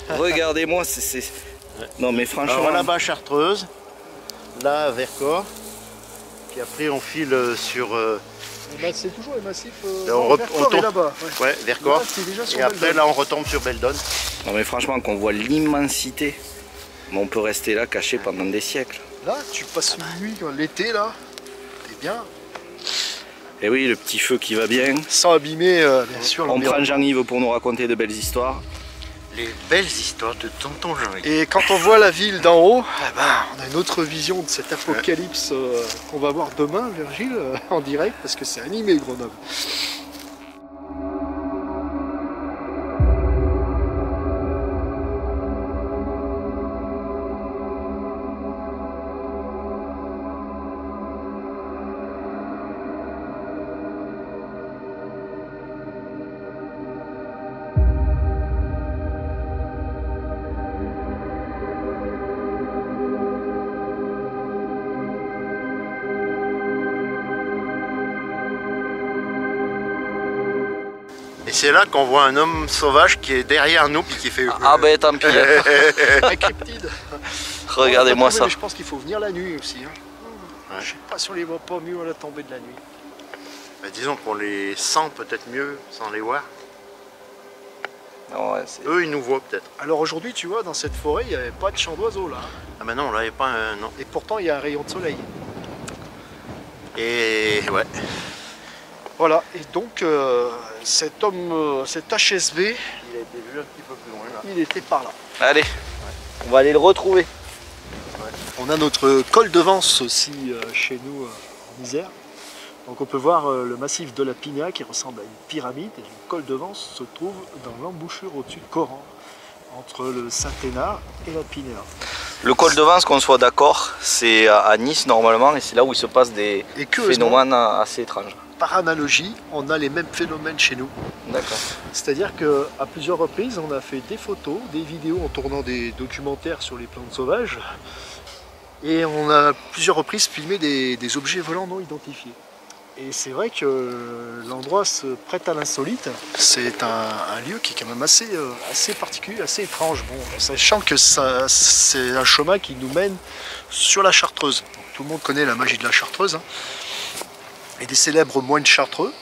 Regardez-moi, c'est... c'est- Non mais franchement... Alors là-bas Chartreuse, là Vercors, puis après on file sur euh, Eh ben, c'est toujours les massifs. Euh, Et on non, rep- Vercors on est tombe- là-bas. ouais. ouais, Vercors. Là, Et après Beldon. là on retombe sur Beldon. Non mais franchement, qu'on voit l'immensité, mais on peut rester là caché pendant des siècles. Là, tu passes une nuit quand- l'été, là, t'es bien. Et oui, le petit feu qui va bien. Sans abîmer, euh, bien sûr, On prend Jean-Yves pour nous raconter de belles histoires. Les belles histoires de tonton Jean-Yves. Et quand on voit la ville d'en haut, eh ben, on a une autre vision de cet apocalypse euh, qu'on va voir demain, Virgile, euh, en direct, parce que c'est animé Grenoble. Là qu'on voit un homme sauvage qui est derrière nous puis qui fait. Ah ben tant pis. Un cryptide. Regardez-moi ça. Mais je pense qu'il faut venir la nuit aussi. hein. Je sais pas si on les voit pas mieux à la tombée de la nuit. Bah, disons qu'on les sent peut-être mieux sans les voir. Ouais, Eux, ils nous voient peut-être. Alors aujourd'hui, tu vois, dans cette forêt, il n'y avait pas de chant d'oiseaux là. Ah ben non, là, il n'y a pas un. Non. Et pourtant, il y a un rayon de soleil. Et ouais. Voilà, et donc euh, cet homme, euh, cet HSV, Il a été vu un petit peu plus loin là. il était par là. Allez, on va aller le retrouver. On a notre col de Vence aussi euh, chez nous euh, en Isère. Donc on peut voir euh, le massif de la Pina qui ressemble à une pyramide. Et le col de Vence se trouve dans l'embouchure au-dessus de Coran, entre le Saint-Hénard et la Pinéa. Le col de Vence, qu'on soit d'accord, c'est à Nice normalement et c'est là où il se passe des Et phénomènes assez étranges. Par analogie, on a les mêmes phénomènes chez nous. D'accord. C'est-à-dire qu'à plusieurs reprises, on a fait des photos, des vidéos en tournant des documentaires sur les plantes sauvages. Et on a à plusieurs reprises filmé des, des objets volants non identifiés. Et c'est vrai que l'endroit se prête à l'insolite. C'est un, un lieu qui est quand même assez, euh, assez particulier, assez étrange. Bon, sachant que c'est un chemin qui nous mène sur la Chartreuse. Donc, tout le monde connaît la magie de la Chartreuse. hein. Et des célèbres moines chartreux,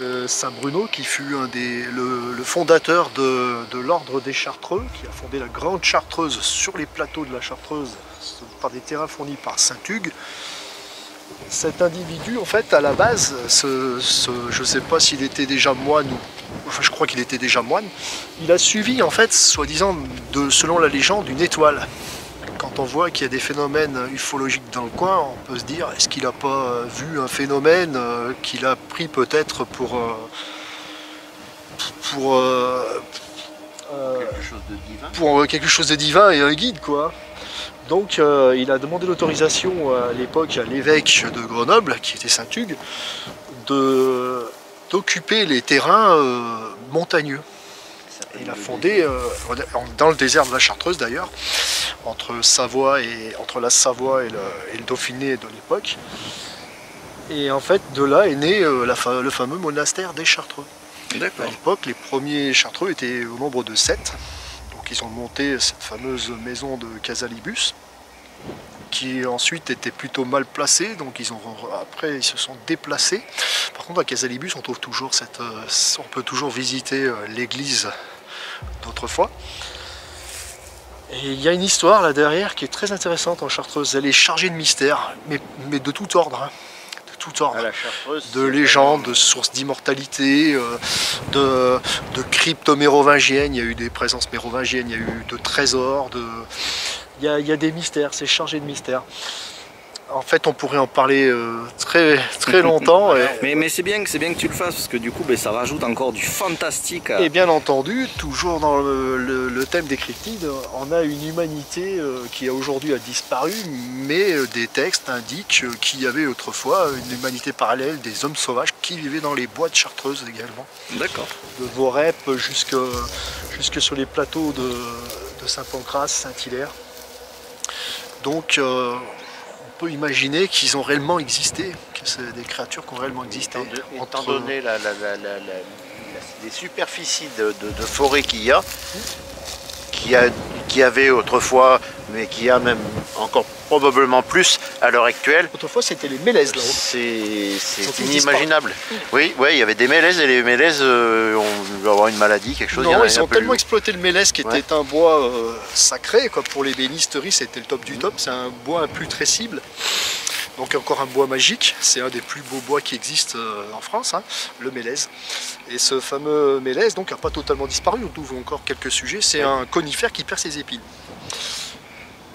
euh, Saint Bruno, qui fut un des, le, fondateur de, l'ordre des Chartreux, qui a fondé la Grande Chartreuse sur les plateaux de la Chartreuse par des terrains fournis par Saint Hugues. Cet individu, en fait, à la base, je ne sais pas s'il était déjà moine ou. Enfin, je crois qu'il était déjà moine. Il a suivi, en fait, soi-disant, selon la légende, une étoile. Quand on voit qu'il y a des phénomènes ufologiques dans le coin, on peut se dire est-ce qu'il n'a pas euh, vu un phénomène euh, qu'il a pris peut-être pour. pour. Quelque chose de divin. pour quelque chose de divin et un guide quoi. Donc euh, il a demandé l'autorisation à l'époque à l'évêque de Grenoble, qui était Saint-Hugues, d'occuper les terrains euh, montagneux. Il a fondé euh, dans le désert de la Chartreuse d'ailleurs, entre Savoie et entre la Savoie et le, et le Dauphiné de l'époque. Et en fait, de là est né euh, la le fameux monastère des Chartreux. À l'époque, les premiers chartreux étaient au nombre de sept. Donc ils ont monté cette fameuse maison de Casalibus, qui ensuite était plutôt mal placée. Donc ils ont après ils se sont déplacés. Par contre, à Casalibus, on trouve toujours cette, euh, on peut toujours visiter l'église d'autrefois. Et il y a une histoire là derrière qui est très intéressante en Chartreuse. Elle est chargée de mystères, mais, mais de tout ordre. hein. De tout ordre Chartreuse. de légendes, de sources d'immortalité, euh, de, de cryptes mérovingiennes. Il y a eu des présences mérovingiennes, il y a eu de trésors, de... il, y a, il y a des mystères, c'est chargé de mystères. En fait, on pourrait en parler euh, très, très longtemps. et, Mais, mais c'est bien, que- c'est bien que tu le fasses parce que du coup ben, ça rajoute encore du fantastique. à- et bien entendu, toujours dans le, le- le thème des cryptides, on a une humanité euh, qui a aujourd'hui a disparu, mais euh, des textes indiquent qu'il y avait autrefois une humanité parallèle, des hommes sauvages qui vivaient dans les bois de Chartreuse également. D'accord. de Vorep jusque, jusque sur les plateaux de, de Saint-Pancras, Saint-Hilaire. Donc on peut imaginer qu'ils ont réellement existé, que c'est des créatures qui ont réellement existé. Étant, étant Entre- donné la, la- la- la- la- les superficies de, de- de forêt qu'il y a, qui a, qui avait autrefois, mais qui a même encore probablement plus à l'heure actuelle, Autrefois c'était les mélèzes là-haut. c'est inimaginable. Oui, ouais, il y avait des mélèzes et les mélèzes euh, ont dû avoir une maladie, quelque chose. il y en Non, a- ils il y ont tellement eu. exploité le mélèze qui était un bois euh, sacré. Quoi. Pour les bénisteries, c'était le top du top. C'est un bois imputrescible. Donc encore un bois magique. C'est un des plus beaux bois qui existent euh, en France, hein, le mélèze. Et ce fameux mélèze donc n'a pas totalement disparu. On trouve encore quelques sujets. C'est un conifère qui perd ses épines.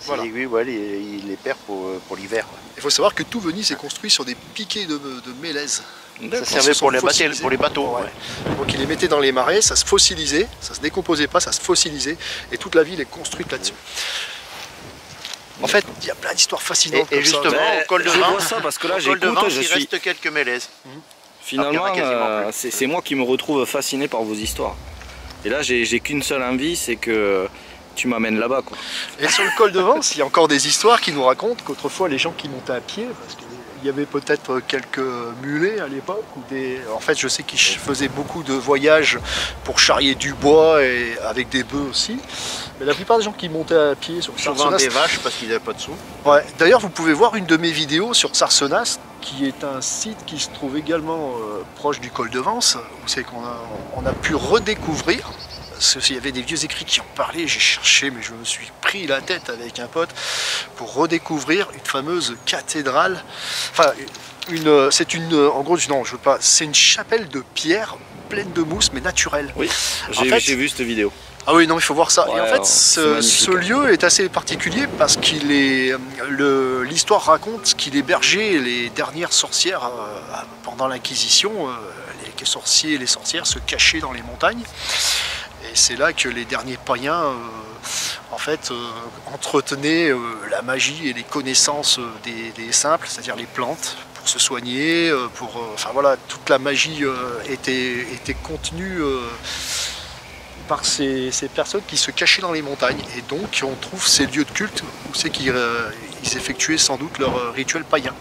Voilà. l'aiguille, ouais, les- il les perd pour, pour l'hiver. Il faut savoir que tout Venise est construit sur des piquets de, de mélèze. Ça servait se pour les, bateaux, pour les bateaux. Ouais. ouais. Donc ils les mettaient dans les marais, ça se fossilisait, ça se décomposait pas, ça se fossilisait, et toute la ville est construite là-dessus. En fait, il y a plein d'histoires fascinantes. Et- et comme ça. justement, au col de je Vence- vois ça parce que là Au col de j'écoute, Vence, je il suis reste quelques mélèzes. finalement il y en a quasiment euh, c'est moi qui me retrouve fasciné par vos histoires. Et là j'ai j'ai qu'une seule envie, c'est que tu m'amènes là-bas quoi. Et sur le col de Vence, il y a encore des histoires qui nous racontent qu'autrefois les gens qui montaient à pied, parce qu'il il y avait peut-être quelques mulets à l'époque. Des... En fait, je sais qu'ils faisaient beaucoup de voyages pour charrier du bois et avec des bœufs aussi. Mais la plupart des gens qui montaient à pied sur Souvent des vaches parce qu'ils n'avaient pas de sous. Ouais. D'ailleurs, vous pouvez voir une de mes vidéos sur Sarcenas, qui est un site qui se trouve également euh, proche du col de Vence, où c'est qu'on a, on a pu redécouvrir il y avait des vieux écrits qui en parlaient, j'ai cherché, mais je me suis pris la tête avec un pote pour redécouvrir une fameuse cathédrale. Enfin, une, c'est une, en gros, non, je veux pas, c'est une chapelle de pierre pleine de mousse, mais naturelle. Oui, j'ai, vu cette vidéo. Ah oui, non, il faut voir ça. et en fait, ce, lieu est assez particulier parce qu'il est, l'histoire raconte qu'il hébergeait les dernières sorcières euh, pendant l'Inquisition. Euh, les sorciers et les sorcières se cachaient dans les montagnes. Et c'est là que les derniers païens euh, en fait, euh, entretenaient euh, la magie et les connaissances des, simples, c'est-à-dire les plantes, pour se soigner, pour, enfin voilà, toute la magie était, était contenue par ces, personnes qui se cachaient dans les montagnes. Et donc on trouve ces lieux de culte où c'est qu'ils effectuaient sans doute leur rituel païen.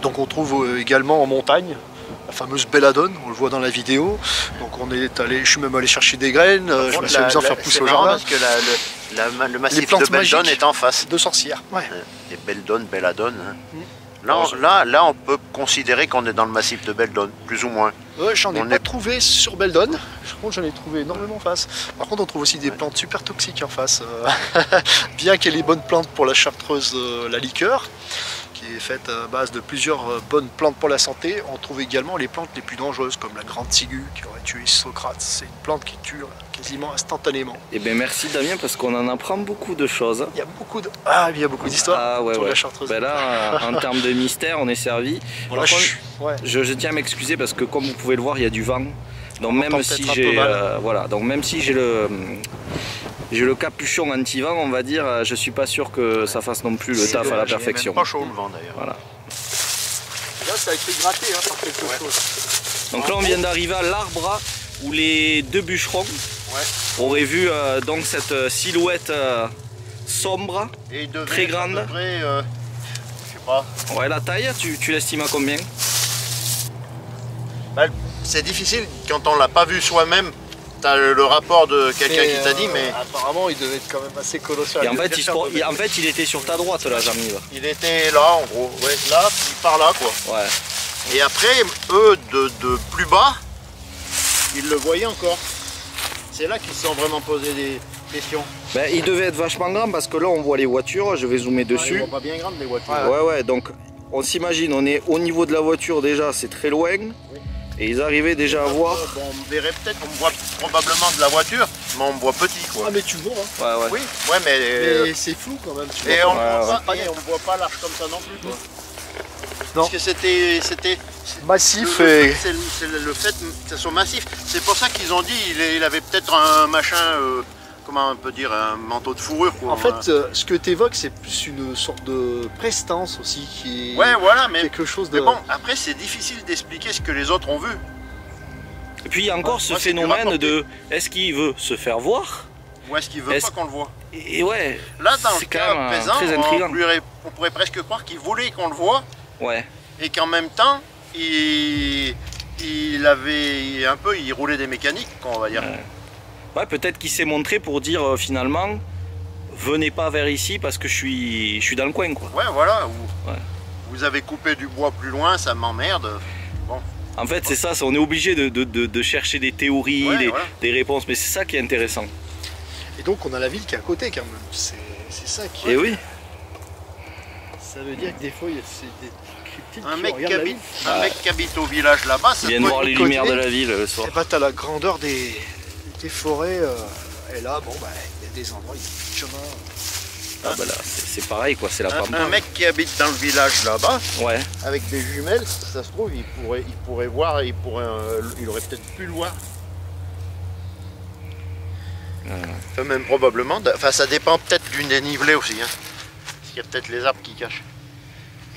Donc on trouve également en montagne la fameuse belladone, on le voit dans la vidéo. Donc on est allé, je suis même allé chercher des graines, euh, je me suis amusé à faire pousser au jardin. Parce que le massif de belladone est en face. De sorcières, ouais. Les belladone, belladone. Hein. Mm. Là, là, là, on peut considérer qu'on est dans le massif de Beldon, plus ou moins. J'en ai pas trouvé sur Beldon. Par contre, j'en ai trouvé énormément en face. Par contre, on trouve aussi des plantes super toxiques en face. Euh, bien qu'il y ait les bonnes plantes pour la chartreuse, euh, la liqueur est faite à base de plusieurs euh, bonnes plantes pour la santé. On trouve également les plantes les plus dangereuses, comme la grande ciguë qui aurait tué Socrate. C'est une plante qui tue quasiment instantanément. Eh bien merci Damien, parce qu'on en apprend beaucoup de choses. Il y a beaucoup de... Ah, il y a beaucoup d'histoires ah, ouais, la chartreuse. Ben là, en termes de mystère, on est servi. je, je tiens à m'excuser parce que comme vous pouvez le voir, il y a du vent. Donc même si j'ai euh, voilà, donc même si j'ai le j'ai le capuchon anti-vent, on va dire, je suis pas sûr que ça fasse non plus le taf à la perfection. pas chaud le vent d'ailleurs. Voilà. Là ça a été gratté hein, par quelque chose. Donc là on vient d'arriver à l'arbre où les deux bûcherons auraient vu euh, donc cette euh, silhouette sombre, très grande. je sais pas. Ouais la taille, tu, tu l'estimes à combien? Bah, c'est difficile quand on l'a pas vu soi-même. T'as le, rapport de quelqu'un qui t'a dit, euh, mais. Apparemment, il devait être quand même assez colossal. Et en fait, il, en fait, il était sur ta droite là, jean Il était là, en gros. Ouais, là, puis par là, quoi. Ouais. Et après, eux, de, plus bas, ils le voyaient encore. C'est là qu'ils se sont vraiment posé des questions. Ben, il devait être vachement grand parce que là, on voit les voitures. Je vais zoomer dessus. ils sont pas bien grandes les voitures. Ouais, ouais. Donc, on s'imagine, on est au niveau de la voiture déjà, c'est très loin. Et ils arrivaient déjà à voir. on verrait peut-être, on voit probablement de la voiture, mais on voit petit quoi. Ah mais tu vois hein. Ouais ouais. Oui, ouais mais. Euh, c'est flou quand même. Tu et, on voit pas, et on voit pas l'arche comme ça non plus quoi. Non. Parce que c'était. c'était massif le, et. C'est le, fait que ça soit massif. C'est pour ça qu'ils ont dit il, avait peut-être un machin. Euh, comment on peut dire, un manteau de fourrure. Quoi. En fait, euh, ce que tu évoques, c'est plus une sorte de prestance aussi qui est ouais, voilà, mais, quelque chose de. Mais bon, après, c'est difficile d'expliquer ce que les autres ont vu. Et puis il y a encore ce phénomène de est-ce qu'il veut se faire voir? Ou est-ce qu'il veut pas qu'on le voit? Et ouais. Là, dans le cas présent, on, on, pourrait presque croire qu'il voulait qu'on le voit. Ouais. Et qu'en même temps, il, il avait un peu, il roulait des mécaniques, on va dire. Ouais, peut-être qu'il s'est montré pour dire euh, finalement, venez pas vers ici parce que je suis, je suis dans le coin. Quoi. Ouais, voilà. Vous avez coupé du bois plus loin, ça m'emmerde. Bon. En fait, c'est ça, on est obligé de, chercher des théories, des, réponses, mais c'est ça qui est intéressant. Et donc, on a la ville qui est à côté quand même. C'est ça qui est. Et oui. Ça veut dire que des fois, il y a des cryptides un, mec qui, habite, un mec qui habite au village là-bas, ça vient voir les lumières de la ville le soir. Et bah, t'as la grandeur des, des forêts. Euh, et là, bon, bah, il y a des endroits, il y a plus de chemin. Ah bah là, c'est pareil quoi, c'est la un, un mec qui habite dans le village là-bas, ouais. avec des jumelles, ça se trouve, il pourrait, il pourrait voir, il pourrait, euh, il aurait peut-être pu le voir. Enfin, même probablement, enfin ça dépend peut-être du dénivelé aussi. Hein. Parce qu'il y a peut-être les arbres qui cachent.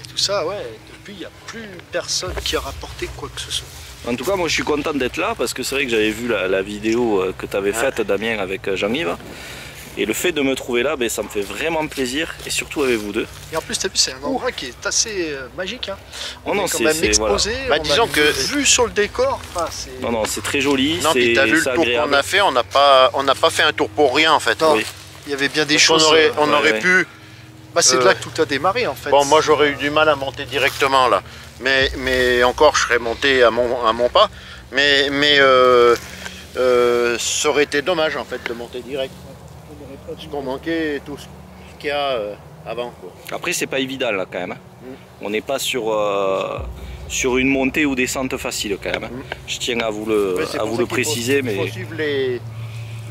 Et tout ça, ouais, depuis il n'y a plus personne qui a rapporté quoi que ce soit. En tout cas, moi je suis content d'être là parce que c'est vrai que j'avais vu la, vidéo euh, que tu avais faite, Damien, avec euh, Jean-Yves. Et le fait de me trouver là, ben, ça me fait vraiment plaisir, et surtout avec vous deux. Et en plus, t'as vu, c'est un endroit qui est assez euh, magique. Hein. Oh On non, est quand c'est- même voilà. exposé. Bah, on a disons vu- que- vu sur le décor, enfin. Non, non, c'est très joli, Non, puis t'as vu le tour qu'on a fait, on n'a pas, on n'a pas fait un tour pour rien en fait. Non, Oui. Il y avait bien des Parce choses. aurait, on ouais, aurait ouais. pu. Bah, c'est de euh, là que tout a démarré en fait. Bon, moi j'aurais eu du mal à monter directement là, mais, mais encore je serais monté à mon, à mon pas. Mais, mais euh, euh, ça aurait été dommage en fait de monter direct. Parce qu'on manquait tout ce qu'il y a euh, avant. Quoi. Après, c'est pas évident là quand même. hein. Mm. On n'est pas sur, euh, sur une montée ou descente facile quand même. hein. Mm. Je tiens à vous le, à vous préciser, faut, mais faut suivre les,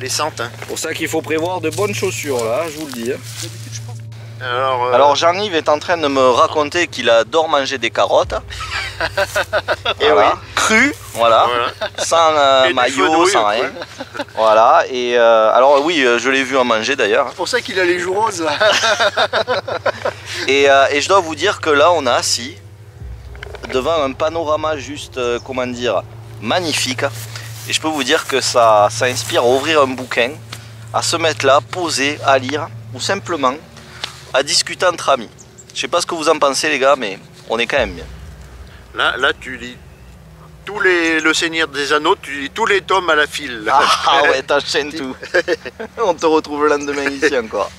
les sentes. hein. c'est pour ça qu'il faut prévoir de bonnes chaussures là, je vous le dis. Alors, euh, Alors Jean-Yves est en train de me raconter qu'il adore manger des carottes. Et Voilà. Crues, voilà, voilà. sans euh, maillot, sans rien. Voilà, et euh, alors oui, je l'ai vu en manger d'ailleurs. C'est pour ça qu'il a les joues roses. Et, euh, et je dois vous dire que là, on est assis devant un panorama juste, euh, comment dire, magnifique. Et je peux vous dire que ça, ça inspire à ouvrir un bouquin, à se mettre là, poser, à lire, ou simplement à discuter entre amis. Je sais pas ce que vous en pensez les gars, mais on est quand même bien. Là, là, tu lis tous les, le Seigneur des Anneaux, tu lis tous les tomes à la file. là. Ah ouais, t'enchaînes tout. on te retrouve le lendemain ici encore.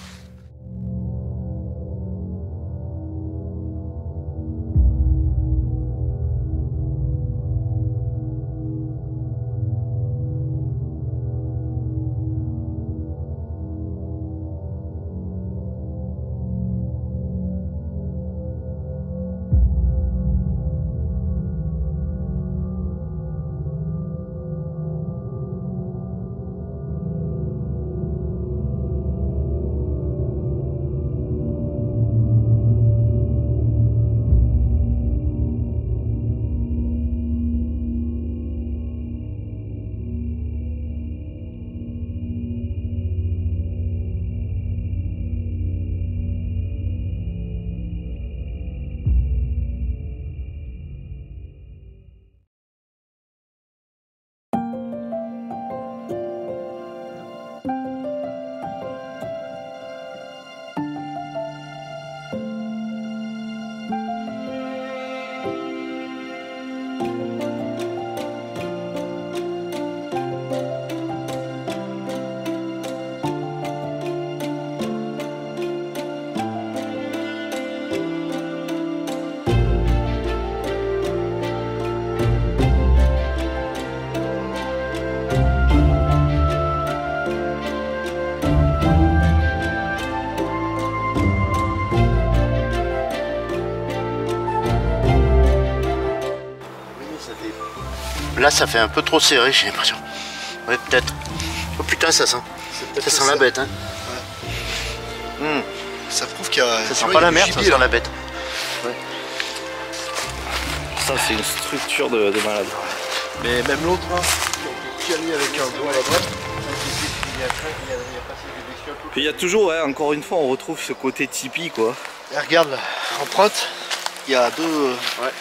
Ça Là, ça fait un peu trop serré, j'ai l'impression. Ouais, peut-être. Oh putain, ça sent. Ça sent la bête, hein. Ça prouve qu'il y a. Ça sent vois, pas a la merde, ça sent là. la bête. Ça, c'est une structure de, de malade. Mais même l'autre, hein, qui allait avec un doigt à la droite. Puis il y a toujours, hein, encore une fois, on retrouve ce côté tipi quoi. Et regarde là, empreinte, il y a deux. euh, Ouais.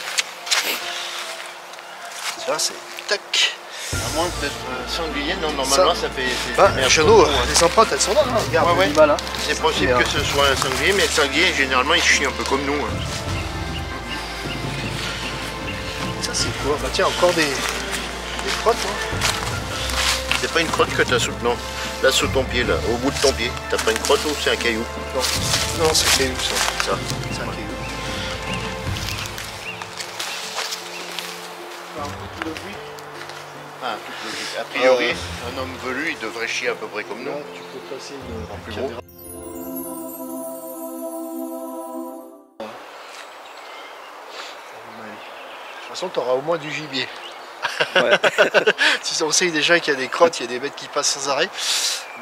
Vois, c'est tac. À moins d'être euh, sanglier, non, normalement ça, fait. c'est- Ah, c'est un Chenot, peu- les empreintes elles sont là, hein. regarde Ouais, ouais. hein. C'est possible que ce soit un sanglier, mais le sanglier, généralement, il chie un peu comme nous. hein. Ça c'est quoi? Bah tiens, encore des, des crottes. Hein. C'est pas une crotte que t'as sous. Non, là sous ton pied, là, au bout de ton pied. T'as pas une crotte ou c'est un caillou? Non, non c'est un caillou ça. Ça. C'est un caillou. Ah, toute logique. A priori, un homme velu, il devrait chier à peu près comme nous. Tu peux passer une En plus caméra. De toute façon, tu auras au moins du gibier. Ouais. sais, on sait déjà qu'il y a des crottes, il y a des bêtes qui passent sans arrêt.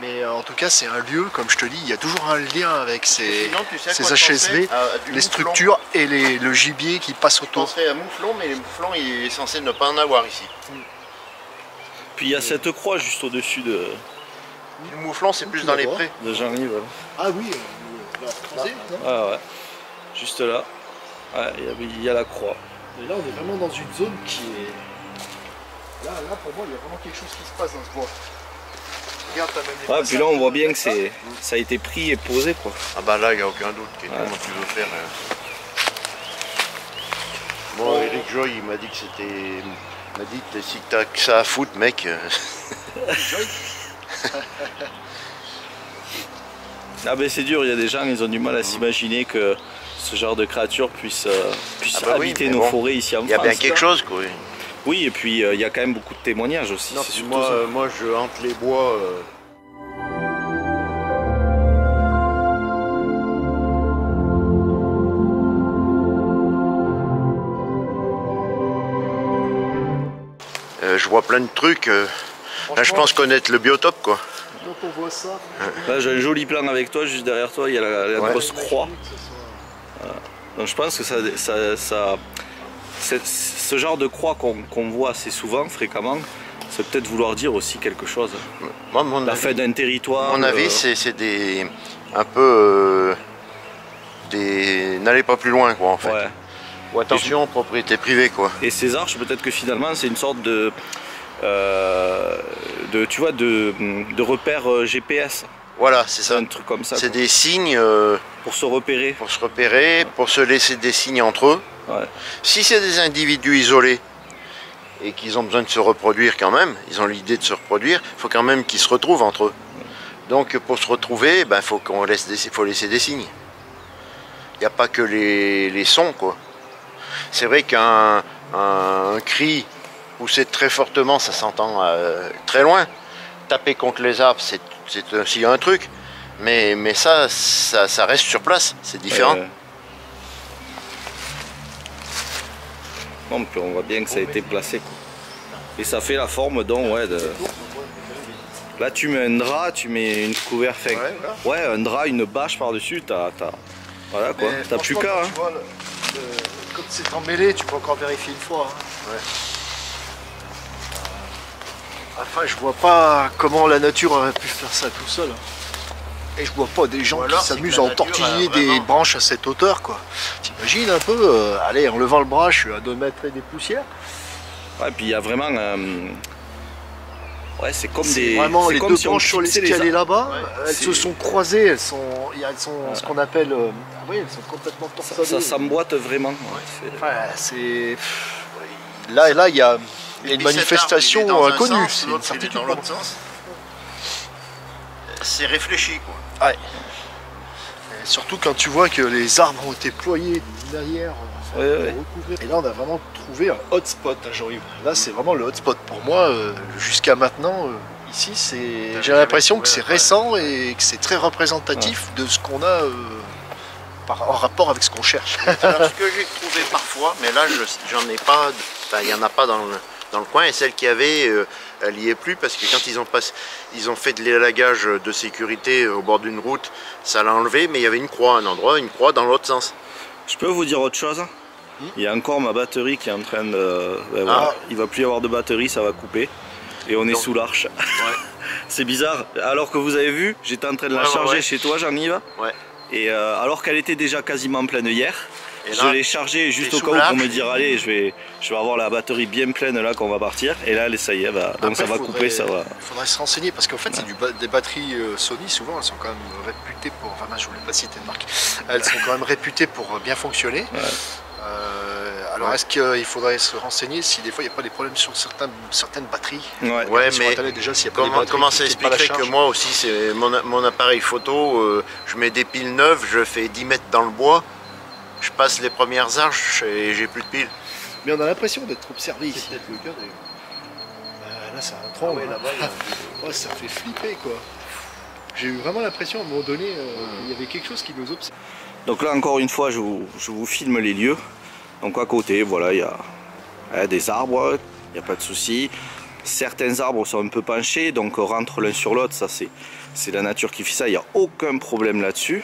Mais euh, en tout cas, c'est un lieu, comme je te dis, il y a toujours un lien avec ces, Sinon, tu sais à ces HSV, du les mouflon. structures et les- le gibier qui passe Je autour. penserais à mouflon, mais le mouflon, il est censé ne pas en avoir ici. Puis il y a cette croix juste au-dessus de, Le mouflon, c'est plus dans les prés. de Jean-Yves. voilà. Ah oui, euh, là, non Ah ouais, juste là. Ouais, il y a- il y, a la croix. Et là, on est vraiment dans une zone qui est. Là, là, pour moi, il y a vraiment quelque chose qui se passe dans ce bois. Regarde, t'as même les Ouais, puis là on voit bien que c'est ça a été pris et posé quoi. Ah bah là, il n'y a aucun doute. Comment tu veux faire hein Bon, Eric Joy, il m'a dit que c'était... M'a dit que si t'as que ça à foutre, mec... euh, Ah ben c'est dur, il y a des gens, ils ont du mal à s'imaginer que ce genre de créature puisse, euh, puisse Ah bah habiter nos bon, forêts ici en Il y a France. bien quelque chose, quoi. Oui, et puis euh, il y a quand même beaucoup de témoignages aussi. Non, moi, euh, moi, je hante les bois... je vois plein de trucs. euh, Là, je pense connaître le biotope, quoi. Quand on voit ça, Là j'ai un joli plan avec toi, juste derrière toi il y a la, la Ouais. grosse croix. Donc je pense que ça, ça, ce genre de croix qu'on voit assez souvent, fréquemment, c'est peut-être vouloir dire aussi quelque chose. Moi, mon La avis, fin d'un territoire. mon avis euh, c'est c'est des... un peu... euh, des... N'allez pas plus loin, quoi, en fait. ouais. Ou attention, propriété privée, quoi. Et ces arches, peut-être que finalement, c'est une sorte de, euh, de tu vois, de, de repère euh, GPS, Voilà, c'est ça. un truc comme ça, C'est des signes euh, pour se repérer. pour se repérer, pour se laisser des signes entre eux. Ouais. Si c'est des individus isolés et qu'ils ont besoin de se reproduire quand même, ils ont l'idée de se reproduire, il faut quand même qu'ils se retrouvent entre eux. Donc pour se retrouver, il ben, faut qu'on laisse des, faut laisser des signes. Il n'y a pas que les, les sons, quoi. C'est vrai qu'un un, un cri poussé très fortement, ça s'entend euh, très loin. Taper contre les arbres, c'est aussi un truc. Mais, mais ça, ça, ça reste sur place, c'est différent. Euh, Non, puis on voit bien que ça a été placé. Et ça fait la forme donc, ouais, de... Là, tu mets un drap, tu mets une couverture. Ouais, Ouais, un drap, une bâche par-dessus, t'as... Voilà quoi, t'as plus qu'à. hein. C'est emmêlé, tu peux encore vérifier une fois. hein. Enfin, je vois pas comment la nature aurait pu faire ça tout seul. hein. Et je vois pas des gens alors, qui s'amusent à entortiller a des vraiment- branches à cette hauteur, quoi. T'imagines un peu, euh, allez, en levant le bras, je suis à 2 mètres et des poussières. Ouais, puis il y a vraiment. euh, Ouais, c'est comme des. vraiment les comme deux si on branches sur l'escalier là-bas, Ouais, elles se sont croisées, elles sont, il y a- elles sont ce qu'on appelle, euh, oui, elles sont complètement Ça, torsadées. ça s'emboîte vraiment. ouais, c'est- Enfin, là, là, il y a, il y a une manifestation inconnue, c'est dans l'autre sens. C'est réfléchi, quoi. Et surtout quand tu vois que les arbres ont été ployés derrière. Enfin, Ouais, ouais. pour recouvrir. Et là, on a vraiment trouvé un hotspot à Jean-Yves. Là, c'est vraiment le hotspot. Pour moi, euh, jusqu'à maintenant, euh, ici, c'est, j'ai l'impression que c'est récent et que c'est très représentatif de ce qu'on a euh, par, en rapport avec ce qu'on cherche. Alors, ce que j'ai trouvé parfois, mais là, je- j'en ai pas, il n'y en a pas dans le, dans le coin, et celle qu'il y avait, euh, elle n'y est plus, parce que quand ils ont, ils ont fait de l'élagage de sécurité au bord d'une route, ça l'a enlevé, mais il y avait une croix à un endroit, une croix dans l'autre sens. Je peux vous dire autre chose Il y a encore ma batterie qui est en train de. ben voilà, Ah. Il va plus y avoir de batterie, ça va couper. Et on est sous l'arche. c'est bizarre. Alors que vous avez vu, j'étais en train de la Ouais, charger ouais. chez toi, Jean-Yves. Ouais. Et euh, alors qu'elle était déjà quasiment pleine hier, Et je l'ai chargée juste au cas où pour me dire allez, je vais, je vais avoir la batterie bien pleine là quand on va partir. Et là, ça y est, bah, donc ça va couper, ça va. Il faudrait se renseigner parce qu'en fait, c'est des batteries euh, Sony. Souvent, elles sont quand même réputées pour. Enfin, je voulais pas citer de marque. Elles sont quand même réputées pour euh, bien fonctionner. Euh, alors, Ouais. est-ce qu'il faudrait se renseigner si des fois il n'y a pas des problèmes sur certains, certaines batteries? Ouais. Mais Internet, déjà, s'il y a pas des comment, ça expliquerait que moi aussi, c'est mon, mon appareil photo, euh, je mets des piles neuves, je fais 10 mètres dans le bois, je passe les premières arches et j'ai plus de piles. Mais on a l'impression d'être observé ici. peut-être le cas d'ailleurs. Euh, là, c'est un tronc. hein. Ouais, ça fait flipper quoi. J'ai eu vraiment l'impression à un moment donné, euh, il y avait quelque chose qui nous observe. Donc là encore une fois je vous, je vous filme les lieux. Donc à côté voilà il y a des arbres, il n'y a pas de souci. Certains arbres sont un peu penchés donc rentre l'un sur l'autre, ça c'est c'est la nature qui fait ça, il n'y a aucun problème là-dessus.